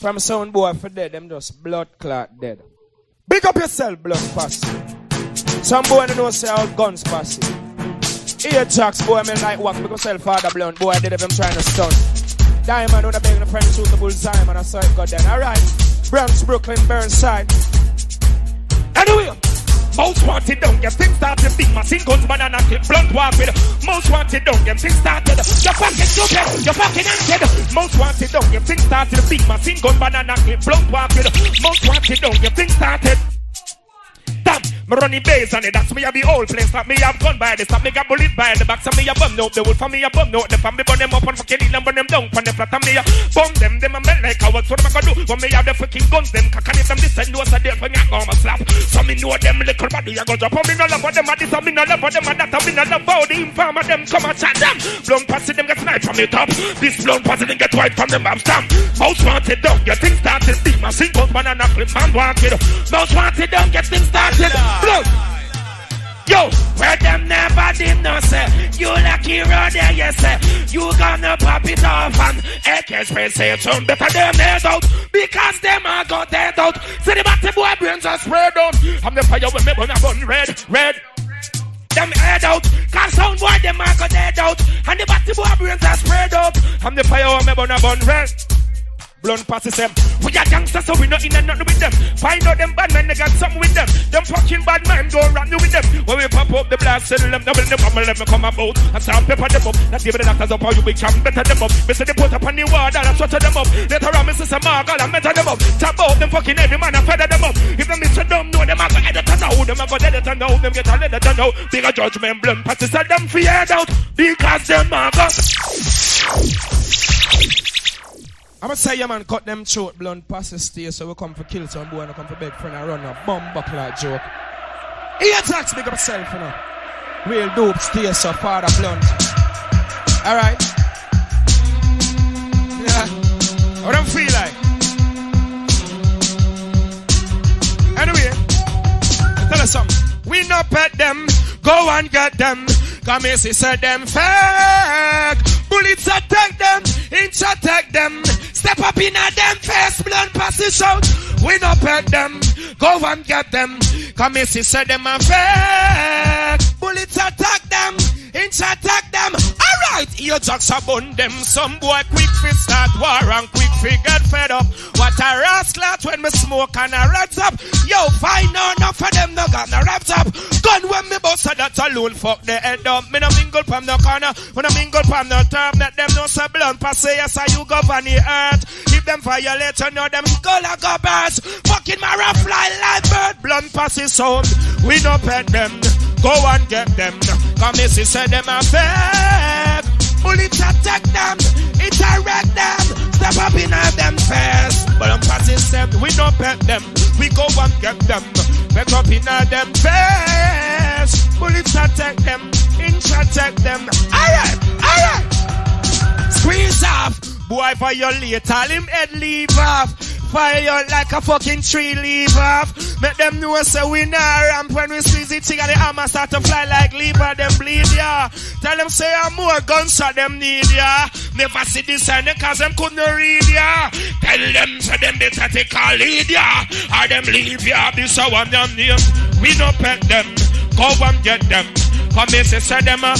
From sound boy for dead, them just blood clot dead. Big up yourself, blunt posse. Some boy don't know say how guns posse. Ear jacks, boy, me like walk because sell father blunt. Boy, I did them trying to stun. Diamond would have been the friend the bullseye, man. I saw it got then. Alright. Bronx, Brooklyn, Burnside. Anyway. Most wanted don't get things started. Big machine guns, banana clip, blunt walk. Most wanted don't get things started. You're fucking stupid. You're fucking empty. Most wanted don't get things started. Big machine gun, banana clip, blunt walk. Most wanted don't get things started. Damn, me base on it. That's me have the whole place. Stop me have gun by the stop me got bullet by the back. So me a bum no the wood for me a bum no the family burn them up and fucking eat them burn them down. Pon the flat me a bum them them a melt like a what so them a gonna do when me have the fucking guns them cock and if them this and no so they for me a go a slap. So me know them little body a go drop. Me no love for them a this me no love for them a that me no love for the informer them come and chat them. Blunt posse them get sniped from the top. This blunt posse them get white from them bam stamp. Most wanted down your things started. Big my single banana clip man wanted. Most wanted down get things started. Blood. Yo, where them never did no say You lucky road there, yes say You gonna pop it off and AK spray say some better them head out Because them are got dead out See the batty boy brains are spread out. I'm the fire with me bun a bun red, red. Them head out, cause sound boy them are got dead out And the batty boy brains are spread out. I'm the fire with me bun a bun red Blunt posse them. We are gangsters, so we not in and nothing with them. Find out them bad men, they got something with them. Them fucking bad men don't run with them. When we pop up the blast, sell them, double them up, let me come about. And start pepper them up. Not give the doctors up, how you big champ, better them up. Me they put up on the water, and sweat them up. Later on, me say some margal, and better them up. Tap out them fucking every man, and feather them up. If them miss them, know them, I go edit and know. Them I go edit and know. Them get a letter to know. Bigger judgment, blunt posse, tell them free out. Because them are go. I'ma say your man cut them throat blunt posse stay so we come for kill some boy and come for beg friend and run a bomb buckler joke. He attacks big up self you know. Real dope stay so father blunt. Alright. Yeah. What them feel like? Anyway, tell us something. We not pet them, go and get them. Come here, see, say them fake. Bullets attack them, inch attack them. Step up in a them face, blood passes out. We not pet them, go and get them. Come here, say them a fake. Bullets attack them, inch attack them. Alright, your jocks bun them. Some boy quick fit start war and quick fit get fed up. What a rascal when me smoke and a red up. Yo, find out enough for them no got no wrapped up. Gun when me bust so that alone fuck the head up. Me no mingle from the corner, when I mingle from the top. Let them know say blunt pass yes I you govern the earth. If them violate you know them skull a go burst. Fucking Mara fly like bird. Blunt posse sound. We no pet them. Go and get them. Come see, say them a fake. Bullets attack them. It a them. Step up in at them face. But I'm passing them. We no pet them. We go and get them. Back up in at them face. Bullets attack them. Inch attack them. Alright, alright. Squeeze off. Boy violate all him head leave off. Fire like a fucking tree leave off. Make them know say we nah ramp when we squeeze it together. The hammer start to fly like leaper, them bleed ya. Tell them say I'm more guns so them need ya. Never see this sign cause them couldn't read ya. Tell them say them better take a lead ya. Or them leave ya. This a one them name. We no pet them. Go and get them. Come here say say them uh,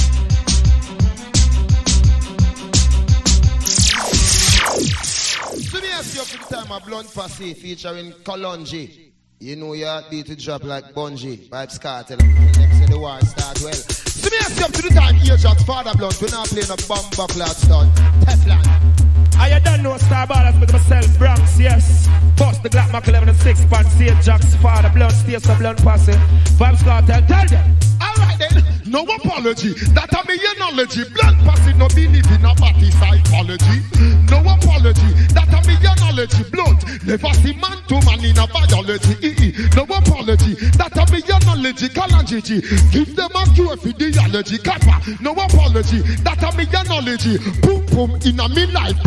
time a Blunt Posse featuring Kalonji. You know your beat to drop like Bungie, Vybz Kartel, next to the war start well. So me up to the time Ajax Father Blunt, we not playing a bomb buckler stunt. Teflon. Ah, I don't know Star Ballers with myself, Bronx, yes. Bust the Glock Mac 11 and 6 pound, St. Jack's father, blunt, states of blunt posse. Vybz Kartel, tell them. Alright then, no apology. That a me knowledge. Blunt posse no believe in a body psychology. No apology. That a me knowledge. Blunt never see man to man in a biology. E-e. No apology. That a me knowledge. Kalonji. Give them a cure for the allergy. Kappa. No apology. That a me knowledge. Boom boom in a me life.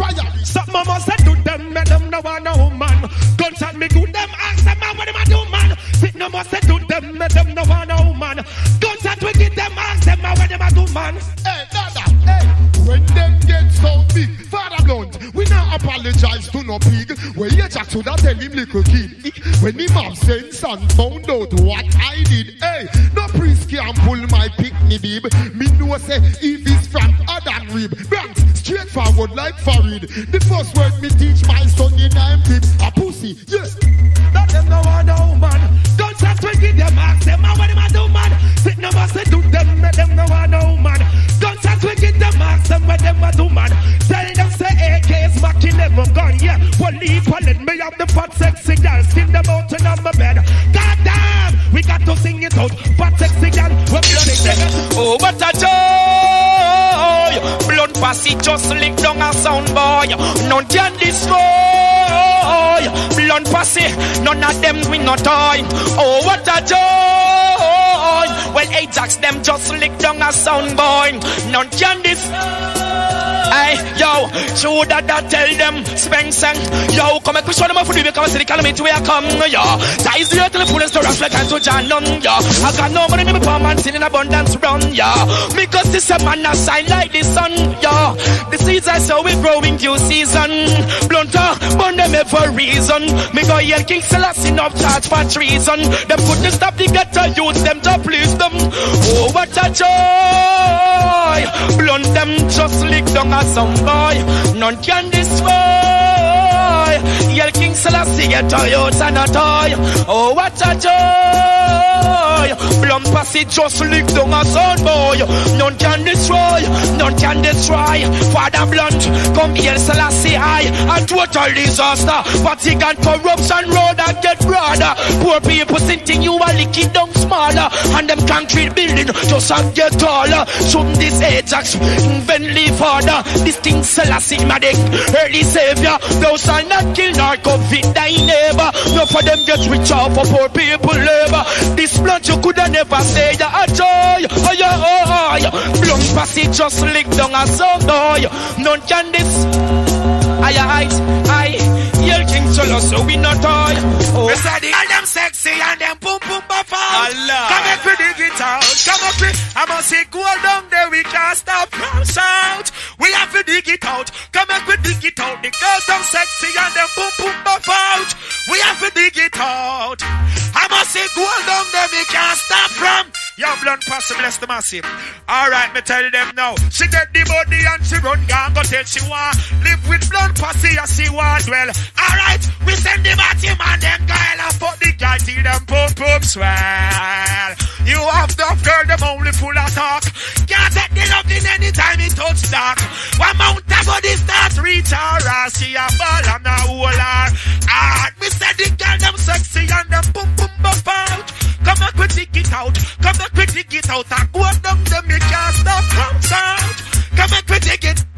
Some mama said to them, make them no want no man. Guns at me good them, ask them man what them a do man. Sit no more said to them, make them no want no man. Guns at we get them, ask them man what them a do man. Hey, dada, hey. When them get so big, Father Blunt, we not apologize to no pig. When you jack to that tell him little kid. When him have sense and found out what I did. Hey, no priest can pull my picnic bib. Me know say if it's from Adam rib. Bronx, straightforward like Farid. The first word me teach my son in I'm. A pussy, yes. That them no want no man. Guns at we get them, ask them man them a do man. Sit no more say to them, make them no want no man. Guns at we get them, ask them what them a do man. Tell them say AK's back in never gone, yeah. Well, well, let me have the fat sexy girl. Skin them out and my bed. God damn, we got to sing it out. Fat sexy girl, we're dead. Oh, what a joy! Blood it just lick down a sound boy. None can destroy. Blood pussy, none of them we not toy. Oh, what a joy! Well, Ajax them just lick down a sound boy. None can destroy. Hey, yo, should that that tell them Spencer? Yo, come and show them how to do it, come and see the calamity where I come, yo. Zero to the fullest to rush like and to John none, yo. I got no money, me palm and sin in abundance run, yo. Because this a man a sign like the sun, yo. The seeds season so we growing due season. Blunter, uh, burn them for reason. Me go yell King Selassie enough charge for treason. Them couldn't stop the ghetto youths, them to please them. Oh, what a joy! Blunt them just lick down a some boy. None can destroy. Yell King Selassie a youth and a toy. Oh, what a joy! Blunt posse just lick down a son boy. None can destroy. None can destroy. Father Blunt, come here Selassie I. A total disaster. Fatigue and corruption road and get broader. Poor people thinking you are licking down smaller. And them concrete building just a get taller. Some this Ajax, Bentley father. This thing Selassie Matic, early savior. Thou shall not kill nor covet thy neighbor. No for them get rich off for poor people labor. This blunt you coulda never say ya a joy. Oh yeah, oh, oh yeah. Blunt posse just lick down a song boy. None can this. Aye, aye, aye. Yell King Solo, so we not toy. Oh, say the girl them sexy and them boom boom buff. Allah. Come Come up with, I must say go down there we can't stop from shout. We have to dig it out. Come up with dig it out. The girls them sexy and them boom boom buff out. We have to dig it out. I must say go down there we can't stop from. Yo, blunt pass bless the massive. Alright, me tell them now. She get the body and she run gang, go tell she want live with blunt posse as she want dwell. Alright, we send the batty man them girl and put the guy till them pump pump swell. You have the girl, them only full of talk. Can't take the loving anytime it touch dark. One mount of body start reach her ass, she a ball and a hole her. Ah, me say the girl them sexy and them pump pump buff out. Come with dig it out. Come with dig it out. I go down them you can't stop from sound. Come with dig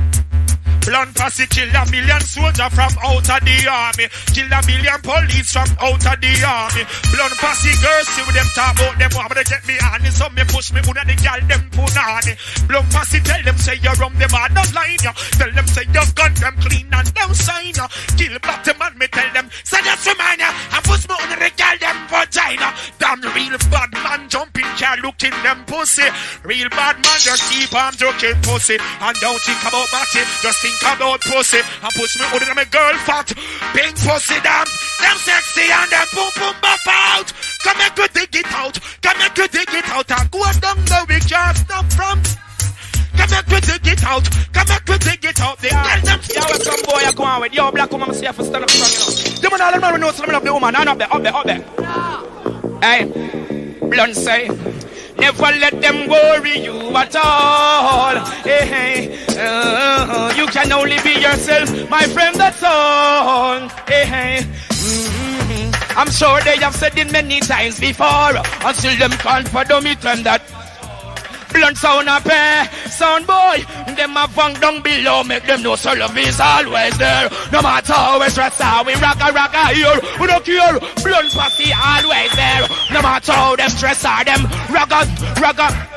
it. Blunt posse kill a million soldier from out of the army. Kill a million police from out of the army. Blunt posse girls see them talk about them want to get me on it. So me push me under the gal them punani. Blunt posse tell them say you rum them hard not line ya. Tell them say you gun them clean and them sign ya. Kill back them and me tell them say that's remind ya. I push me under the gal them vagina. Damn real bad man jumping car looking them pussy. Real bad man just keep on joking pussy. And don't think about body, just think about pussy. And push me under my girl fat. Pink pussy damn. Them sexy and them boom boom buff out. Come and to dig it out. Come and to dig it out. And go down the we can't stop from. Come and to dig it out. Come and to dig it out. They tell them Yo, what's some boy I come on with? Yo, black woman, I'm see for stand up front, you know. You man all them know, know, so love the woman. And up there, up there, up there. Hey, blunt say, never let them worry you at all. Hey, hey, uh, you can only be yourself, my friend, that's all. Hey, hey. Mm-hmm. I'm sure they have said it many times before. Until them confirm it and that blunt sound a pair. Eh? Sound boy, them a fang down below, make them know so love is always there. No matter how we stress out, we rock a rock a here. We don't care, blunt pussy always there. No matter how them stress out, them rock a rock a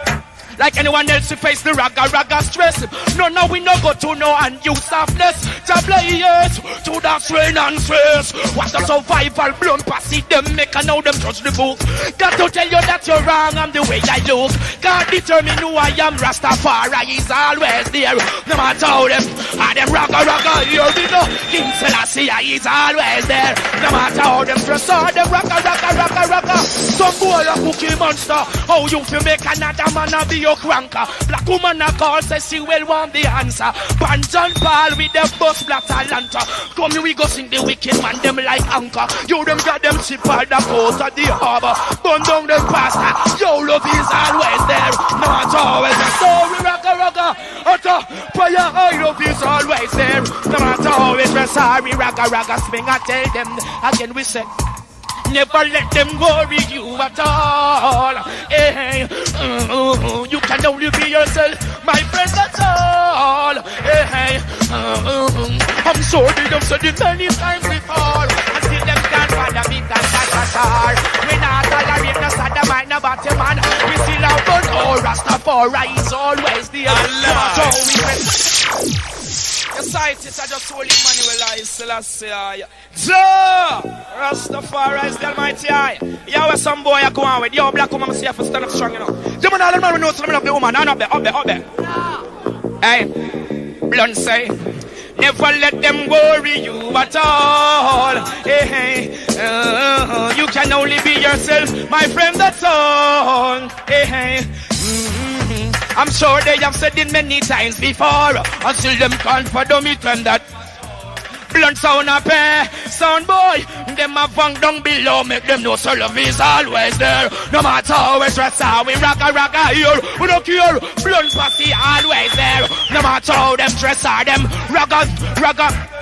like anyone else who face the ragga ragga stress. No, no, we no go to no unused softness. To players to the strain and stress. What's the survival blunt posse them make and now them touch the book. Got to tell you that you're wrong, I'm the way I look. God determine who I am, Rastafari is always there. No matter how them, ah, them ragga, here we go. King Selassie is always there. No matter how them stress, ah, them ragga ragga ragga ragga. Some boy a cookie monster. How you feel make another man a be your cranker. Black woman a call, say she will want the answer. Banton Paul with the bus black Atlanta. Come here, we go sing the wicked man, them like anchor. You them got them ship all the coast of the harbor. Burn down the pastor. Your love is always there. Not always a story, rocker, rocker. Utter fire, I love is always there. No matter how it's sorry, rocker, rocker. Swing, I tell them again, we say. Never let them worry you at all. Hey, uh, you can only be yourself, my friend, that's all. Hey, uh, I'm sorry, they've said it many times before. And still them can't bother me, that's a star. We not tolerate no sad mind, no bottom man. We still have fun, oh, Rastafari is always there. Allah. So we the scientists are just holy Emmanuel I Selassie. Joe! Rastafari is the Almighty I. Yeah, where some boy I go on with. Yo, black woman, see if I stand up strong, you know. You man, all the man, we know something of the woman. And up there, up there, up there. Hey, blunt say. Never let them worry you at all. Hey, hey. Uh, you can only be yourself, my friend, that's all. Hey, hey. Mm-hmm. I'm sure they have said it many times before. Until them confirm it and that. Blunt sound a pair, eh? sound boy. Them a fang down below, make them know so love is always there. No matter how we stress out, we rock a rock a here. We don't care, blunt posse always there. No matter how them stress out, them rock a rock.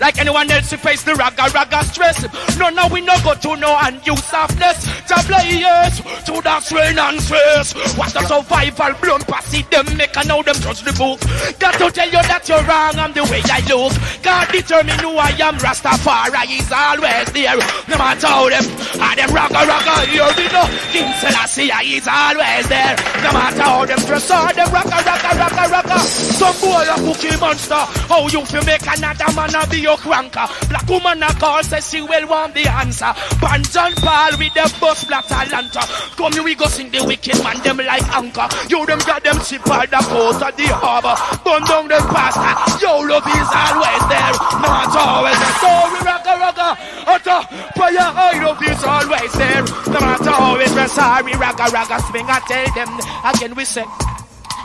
Like anyone else who face the ragga ragga stress. No, no, we no go to no unused softness. To players to the strain and stress. What the survival blunt posse them make and now them touch the book. Got to tell you that you're wrong, I'm the way I look. God determine who I am, Rastafari is always there. No matter how them, ah, them ragga ragga, here we go. King Selassie is always there. No matter how them stress, ah, them ragga ragga ragga ragga. Some boy a cookie monster. How you feel make another man a be your cranker. Black woman a call, say she will want the answer. Banton Paul with the bus black Atlanta. Come here, we go sing the wicked man, them like anchor. You them got them ship all the coast of the harbor. Burn down the pastor. Your love is always there. Not always a story, rocker, rocker. Utter fire, I love is always there. No matter how it's a sorry, rocker, rocker. Swing, I tell them again, we say.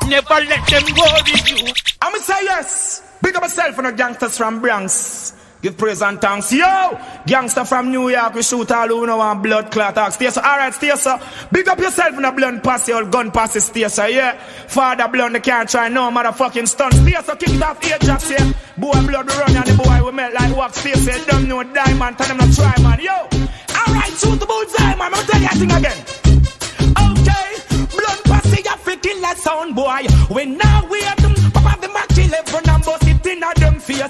Never let them worry you. I'ma say yes. Big up myself and the gangsters from Bronx. Give praise and thanks. Yo! Gangster from New York, we shoot all who know want blood clot ask. Stay so, alright, stay so. Big up yourself in the blood pass, old gun passes, stay so, yeah. Father blood, they can't try no motherfucking stunts. Stay so, kick it off Ajax, yeah. Boy, blood run and the boy we melt like wax. Stay so, them know diamond, tell them not try, man. Yo! Alright, shoot the bullseye, man. I'm tell you a thing again. Okay, blood passy, you freaking that sound, boy. We now we are them, papa the Mac 11 and bust it in a them face.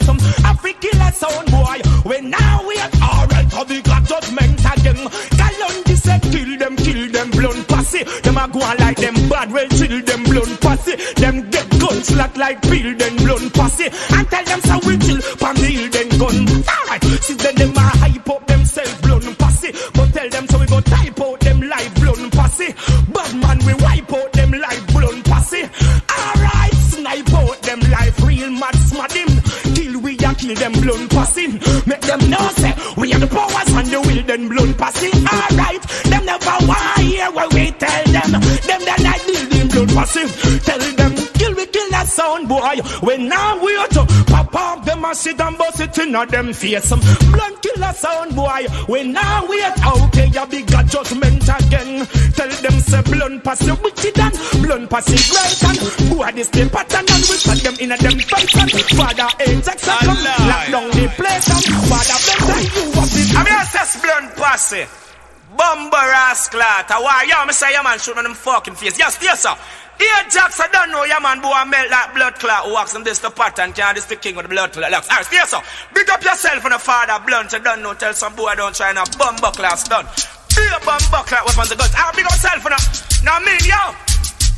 African sound, boy. We now we are alright, how we got judgment again. Kalonji said, kill them, kill them, blunt posse. Them a go like them bad, well, chill them, blunt posse. Them get guns lock like peel, then blunt posse. And tell them, so we chill, pan the hill, then gun. Alright, see then them a hype up themselves, blunt posse. But tell them, so we go type out them live, blunt posse. Bad man, we wipe out them live, blunt posse. Kill we and kill them blunt passing. Make them know say we have the powers and the will then blunt passing. Alright, them never want hear what we tell them. Them that like building blunt passing. Tell them sound boy. When now we are to pop up them and sit and bust it in a them face. Some blunt kill that sound boy. When now we are out there you big a judgment again. Tell them say blunt pass you wicked and blunt pass it right and boy this the pattern and we cut them in a them function. Father Ajax a come, lock down the place. and Father Bless and you up it. I'm here to blunt posse. Bumba rascal, why you me say your man shoot on them fucking face. Yes, yes, sir. Here, Jacks, I don't know your man boy I melt like blood clot wax and this the pattern can this the king with the blood clot locks. Alright, yes, sir. Big up yourself and the father blunt. I don't know. Tell some boy I don't try now. Bumba class done. Be a bumba clot weapons the guns. Alright, big up yourself and the. Now, I mean, yo.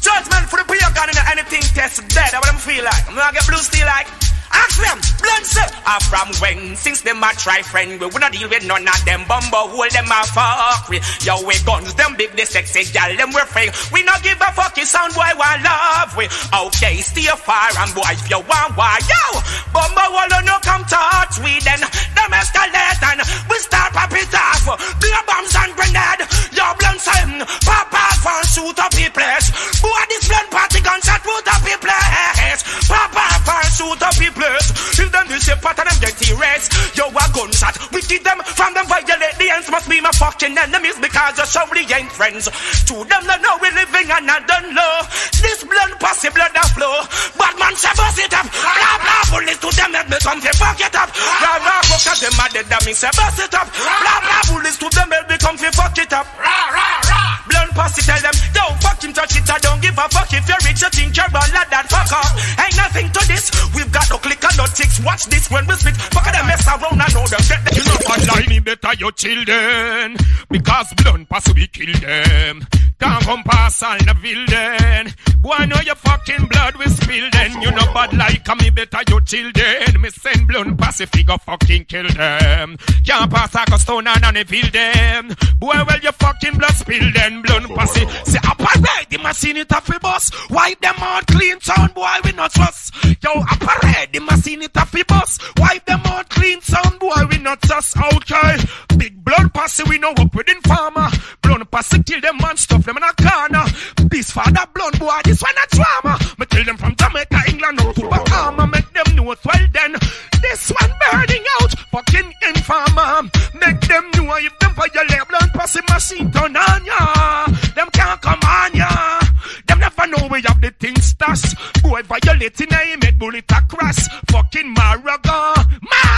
Judgment for the gun in anything test dead. That's what I'm feel like. I'm gonna get blue steel like. Ask them, blood sir. Ah, from when? Since them a try friend, we would not deal with none of them bumbo, hold them a fuck we. Yo, we guns, them big, the sexy gal, them we fake. We not give a fuck, you sound boy, want love we. Okay, stay far and boy, if you want why, yo. Bumbo, all no come touch we then. Them escalate and we start pop it off. Beer bombs and grenade. Yo, blunt son, pop off and shoot up the place. Boy, this blunt party gunshot, put up the place. Pop Shape pattern them get erased Yo a gunshot We keep them from them violate The ends must be my fucking enemies Because you surely ain't friends. To them that know we living and I don't know This blood pass blood a flow. Bad man bust it up. Blah blah bullets to them let me to fuck it up. Blah blah fuck at them mad that me say bust it up. Blah blah bullets to them let me to fuck it up. Rah rah rah Blood pass it tell them Yo fuck him touch it I don't give a fuck If you're rich you think you're all like that fuck off Ain't nothing to this. We've got no click and no ticks. Watch this when we spit. Fuck them mess around and know them. Get them. You know what line me better your children because blunt pass we kill them. Can't come pass all the villain. Boy, know your fucking blood we spill then. You know bad like me better your children. Me send blunt pass if you go fucking kill them. Can't pass a stone and on feel them. Boy, well your fucking blood spill then. Blunt pass it. Say alright, the machine it off a bus. Wipe them out clean sound, boy we not trust. Yo, alright, the machine it off a bus. Wipe them out clean sound, boy we not just okay. Big blood pass we know up within farmer. Blood pass kill them man stuff them in a corner. This father blood boy, this one a drama. Me tell them from Jamaica, England, or to Bahama. Make them know well then. This one burning out, fucking informer. Make them know if them violate blood pass machine turn on ya. Them can't come on ya. Them never know we have the thing stashed. Boy violating I make bullet across. Fucking Maragon, mass.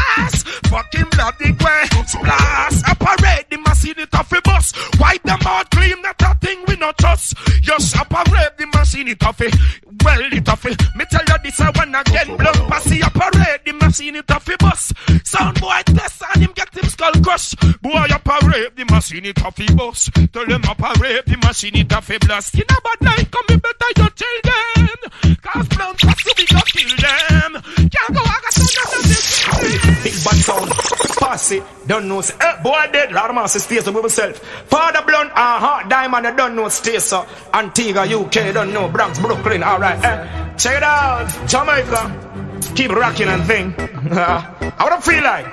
Fucking bloody way, splash. A parade, the machine it off a bus. Wipe them out clean, that a thing we not trust. Just a parade, the machine it off it. Well, it off it. Me tell you this, I want again. Blood passy a parade, the machine it off a bus. Sound boy test and him get him skull crush. Boy, a parade, the machine it off a bus. Tell them a parade, the machine it off a blast. You know bad like come me better you tell them. Cause blood passy we go kill them. Posse, don't know. Say, eh, boy dead. Mercy, stay so with myself. Father Blunt, uh-huh. Diamond, I don't know. Stay so. Antigua, UK, don't know. Bronx, Brooklyn, alright. Eh. Check it out. Jamaica. Keep rocking and thing. I feel like?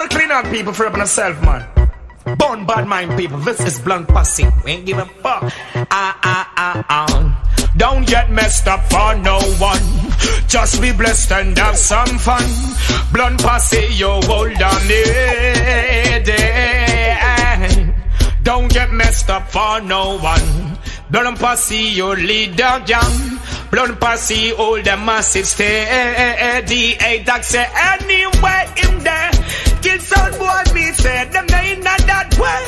The clean out people for up myself, man. Born bad mind people, this is blunt posse. We ain't give a fuck. Ah, ah, ah, ah. Don't get messed up for no one. Just be blessed and have some fun. Blunt posse, you hold on it. Don't get messed up for no one. Blunt you lead the young. Blunt posse, hold the massive steady. Hey, doc say anywhere in there. Kill some boy, me say them they not that way.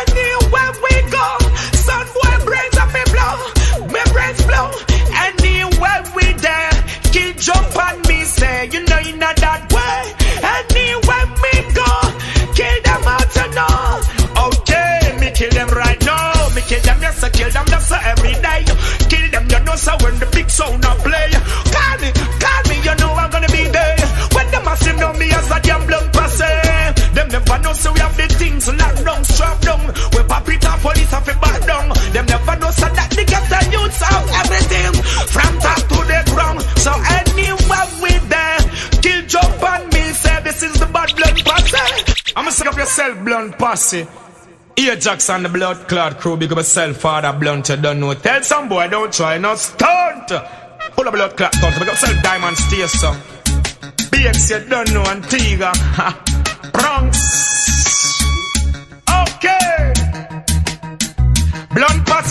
Anywhere we jump on me say you know you not that way. Anywhere we go, kill them out to know. Okay, me kill them right now. Me kill them yes, I kill them yes every day. Kill them you know so when the big sound a play. Call me, call me, you know I'm gonna be there. When the massive know me as a damn blood passe. Them never know so we have the things locked down, strap down. We pop it off, police have it back down. Them never know so that they get the youths of everything from jump on me, say this is the bad blood passe. I'ma set up yourself blunt posse. Here Jackson, the blood clot crew, big up yourself, father blunt, you don't know. Tell some boy, don't try, no stunt. Pull a blood clot stunt, big up yourself, diamond, stay some. BX, you don't know, Antigua. Bronx. Okay.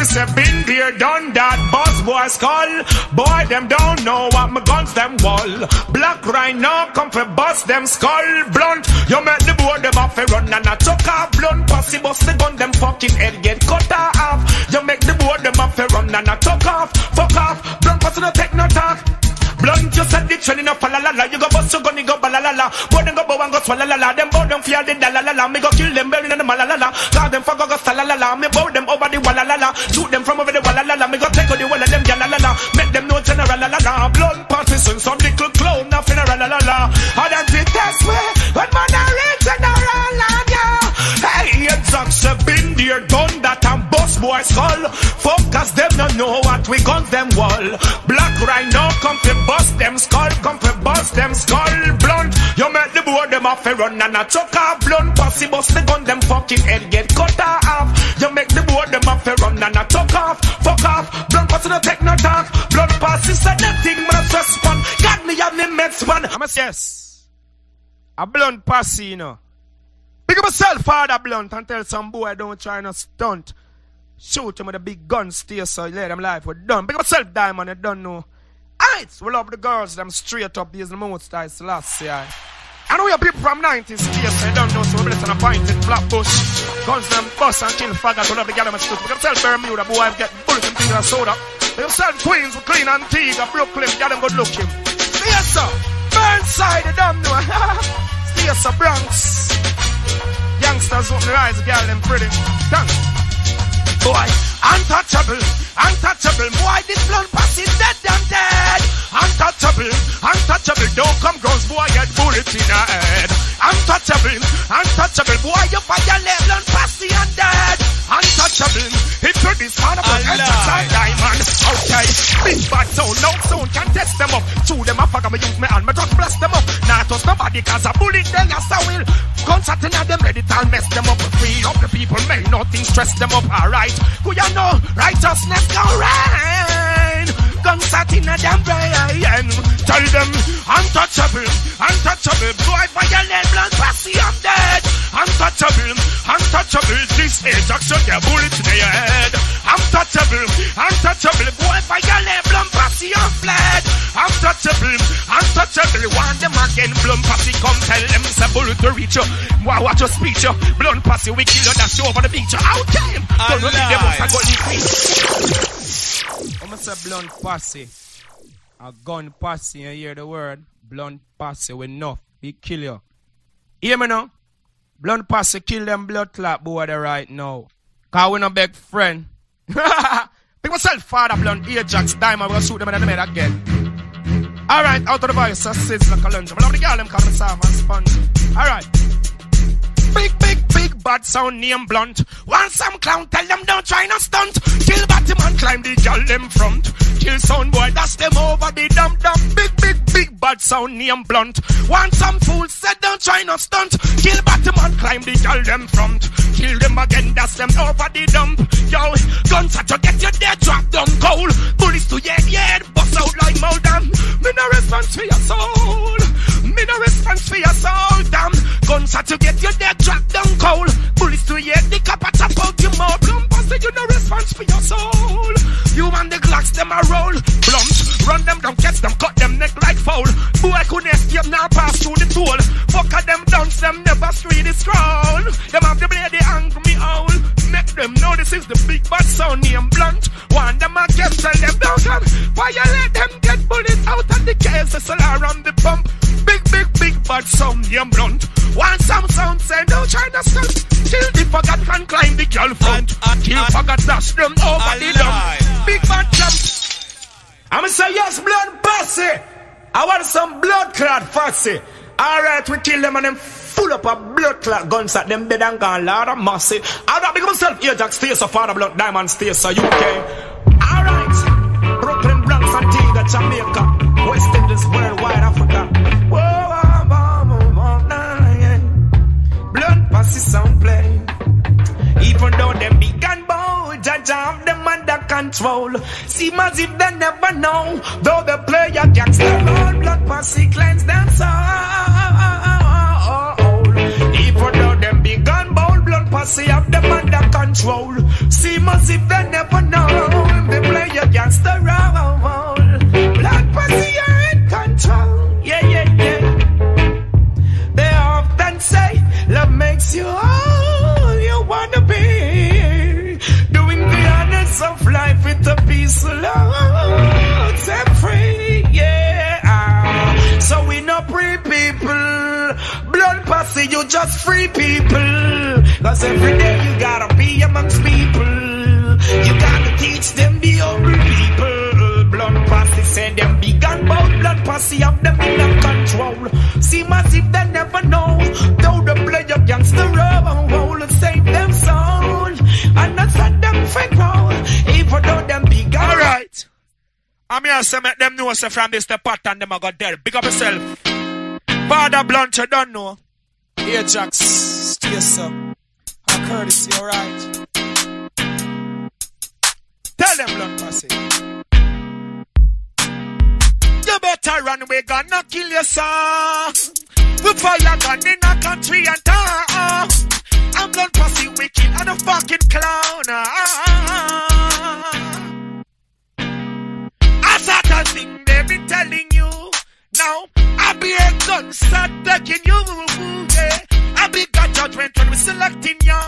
Say been there, done that, boss boy skull. Boy, them don't know what my guns them wall. Black rhino come for bust them skull blunt. You make the board them off a run and a chuck off blunt. Pussy bust the gun, them fucking head get cut off. You make the board them off a run and a chuck off. Fuck off, blunt posse no take no talk. Blunt, you said the trending up la la la. You go bust your gun, you go la la. Boy, them go bow and go swallow la la. Them bow them fear the da la la la. Me go kill them burying in the la la la. Call them fuck go go la la la. Me bow them over the la. Shoot them from over the walla la la. Me go take out the wall of them ya la la la. Make them know general la la la. Blood partisan, some little clown, nothing la la la la. I don't think that's where, but man, I reach general la la. Hey, exocs have been there, done that and boss boy skull. Focus them no know what we guns them wall. Black rhino come to bust them skull, come to bust them skull blunt. You make the board them off a run and a chuck off blunt. Bust the gun, them fucking head get cut pussy, you know. Pick up myself, father blunt, and tell some boy I don't try no stunt. Shoot him with a big gun, stay so let him life we're done. Pick up myself, diamond, you don't know. Alright, we love the girls, them straight up, these the most styles last year. I know your people from 90s states, I don't know, so we're blessed and appointed, Flatbush. Guns them bust and kill faggots, we love the gal stuff. Pick up myself, Bermuda, boy, i've get bullets and things and soda. Pick up myself, Queens, with clean Antigua, Brooklyn, got them good looking. Stay so, Burnside, you don't know. Stay so, Bronx. Youngsters open their eyes, girl, them pretty. Thanks. Boy, untouchable, untouchable. Boy, this blunt pass is dead, damn dead. Untouchable, untouchable. Don't come close, boy, get bullet in the head. Untouchable, untouchable. Boy, you fire, violate blunt pass the undead. Untouchable. If you're this man of an diamond, okay. Big bad sound, no sound can test them up. Chew them up, fuck me use me hand, me just blast them up. Not trust nobody, cause a bullet they as I will. Gunshot in them ready to mess them up. Free up the people, may nothing stress them up. Alright, who you know? Righteousness go rain. Gunshot in them brain. Tell them, untouchable, untouchable. Boy, violate blood, passy, I'm dead. Untouchable, untouchable. This age, action, get bullet in your head. Untouchable, untouchable. Boy, violate blood, passy, I'm fled. Untouchable, untouchable. Want them again, blood, passy, come tell them, say bullet to reach you. Why watch your speech, you. Blood, passy, we kill you, dash you over the beach. Out time. Don't if they must have got I'm say blunt posse. A gun posse, you hear the word? Blunt posse, we enough. He kill you. Hear me now? Blunt posse kill them blood clot boy there right now. Cause we no beg friend. Pick myself, father blunt, Ajax, diamond, we'll shoot them in the head again. Alright, out of the voice, sits like a lunch. I love the girl, them coming soft and sponge. Alright. Big, big, big bad sound name blunt. Want some clown, tell them don't try no stunt. Kill Batman, climb the girl them front. Kill sound boy, dash them over the dump dump. Big, big, big bad sound name blunt. Want some fool, said don't try no stunt. Kill Batman, climb the girl them front. Kill them again, dash them over the dump. Yo, guns at you get you dead, drop down cold. Bullets to your head, bust out like mold. Me no response for your soul. Me no response for your soul, damn. Guns at to get you dead, drop down cold. Bullets to your head, the a chop out your mouth. Say you no response for your soul. You and the Glocks, them a roll. Blunt, run them down, catch them, cut them neck like foul. Boy I couldn't escape, now pass through the toll. Fuck at them dance, them never street the scroll. Them have the blade, they hang me owl. Make them know this is the big bad sound name blunt. One them a get tell them don't come. Why you let them, get bullets out of the case, all around the pump. Big, big, big bad sound name blunt. Want some sound, say no China stunt. Kill the forgot can climb the girl front. Kill forgot dash them over the dump. Big bad jump. I'ma say yes, blood pussy. I want some blood clot fussy. Alright, we kill them and them full up of blood clot guns at them dead and gone, Lord of mercy. Alright, big myself, Ajax, stay so father blood, diamond, stay so UK. Alright, Brooklyn, Bronx, Antigua, Jamaica, West Indies, worldwide, Africa. Whoa, whoa, whoa, whoa, whoa, nah, yeah. Blood pussy sound control. Seem as if they never know, though the player a gangster role. Blood pussy cleanse them soul. Even though them be gun bold, blood pussy have them under control. Seem as if they never know, they play a the role. to be so loud and free, yeah. So we no free people. Blood pussy, you just free people. Cause every day you gotta be amongst people. You gotta teach them the humble people. Blood pussy, send them big and bold blood pussy of them. To make them know say from Mr. pattern them I got there. Big up yourself. Father Blunt, you don't know. Here, Jax, stay so. A courtesy, alright. Tell them Blunt Posse. You better run, we gonna kill your son. We fire gun in a country and uh, uh, uh. town. I'm Blunt Posse wicked and a fucking clown. A thing they be telling you. Now, I be a gun start taking you. Yeah. I be got judgment when we selecting you.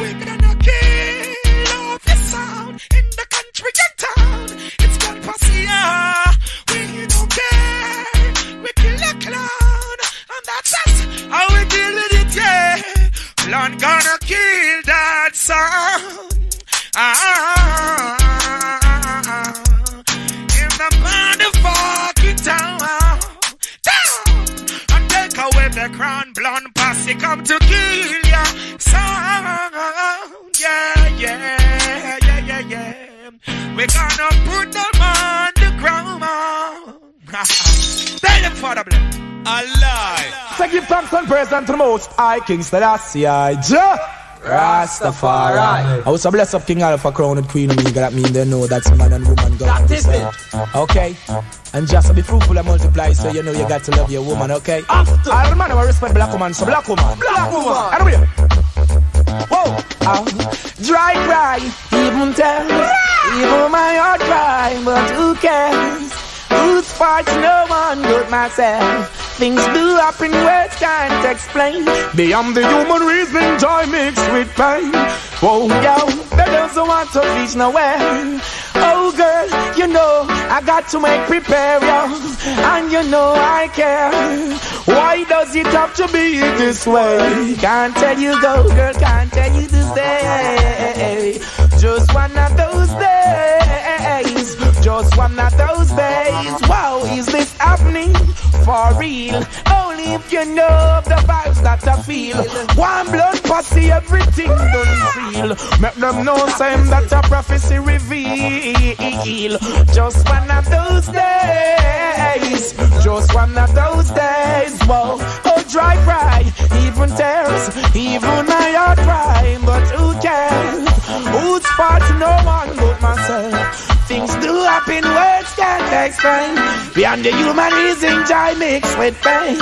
We gonna kill off the sound in the country and town. It's gun posse, yeah. We don't care. We kill a clown. And that's us. How we deal with it, yeah. Blonde gonna kill that sound. Ah, Blunt posse come to kill ya, sound. Yeah, yeah, yeah, yeah, yeah. We gonna put them on the ground. Tell them for the blood. Alive. Say give thanks and praise unto the most high King Selassie I Jah Rastafari. I was a bless up King Alpha crown and queen me That mean they know that's man and woman God That is it. Okay. And just be fruitful and multiply So you know you got to love your woman okay? After All man I respect black woman So black woman. Black woman. Anyway Whoa. Uh, Dry cry Even tell. Even my heart cry But who cares? Whose fault no one but myself Things do happen words can't explain. Beyond the human reason joy mixed with pain. Oh yo, they doesn't want to reach nowhere. Oh girl, you know I got to make prepare yo. And you know I care. Why does it have to be this way? Can't tell you go girl, can't tell you to stay Just one of those days Just one of those days. Wow, is this happening? For real? Only if you know the vibes that I feel. One blood posse, everything done seal Make them know same that a prophecy reveal. Just one of those days. Just one of those days. Whoa, oh dry cry. Even tears, even my heart cry But who cares? Who's fault? No one but myself Things do happen, words can't explain. Beyond the human reason, joy mixed with pain.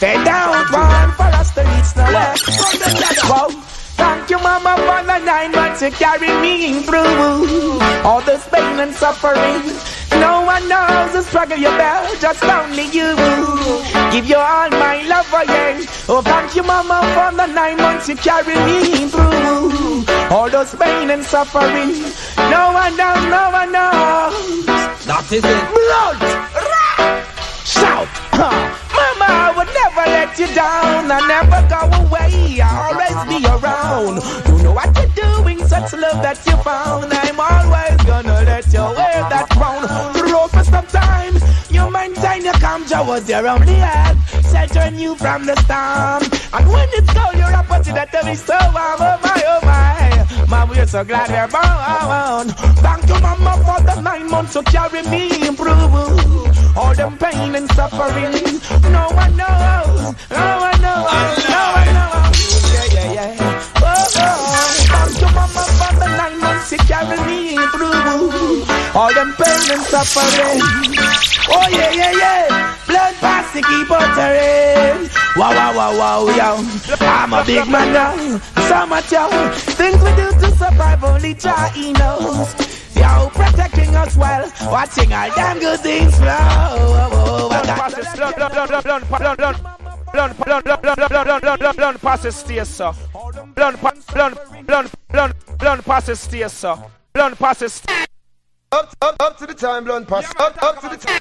They don't want for us to reach the left. Thank you, Mama, for the nine months you carried me through all this pain and suffering. No one knows the struggle you bear, just only you. Give you all my love oh, for you. Oh, thank you, Mama, for the nine months you carried me through all those pain and suffering. No one knows, no one knows. That is it. Blood! Shout! Mama, I would never let you down. I never go away. I always be around. You know what you're doing, such love that you found. I'm always gonna let you wear that crown. Through for some time, you maintain your calm. Joe was there on the sheltering you from the storm. And when it's cold, you're up to that be so warm. Oh my, oh my, my, we're so glad we're born. Thank you, Mama, for the nine months to carry me through all them pain and suffering. No one knows, no one knows, no one knows. Yeah, yeah, yeah. Oh, oh. Thank you, Mama, nine months you carry me through all them pain and suffering. Oh, yeah, yeah, yeah. Blood posse keep uttering. Wow, wow, wow, wow, yo. I'm a big man now, so much yo. Things we do to survive, only Jah knows. Yo, protecting us well, watching all damn good things flow. Oh, oh, Blunt passes, blunt, blunt, blunt, blunt, blunt, blunt, blunt. Blunt, blunt, blunt, blunt, blunt, blunt, blunt, blunt, blunt passes stay so. Blunt, pa- blunt, blunt, blunt, blunt passes stay so. Blunt passes. Up, up, up to the time, blunt pass. Up, up to the time.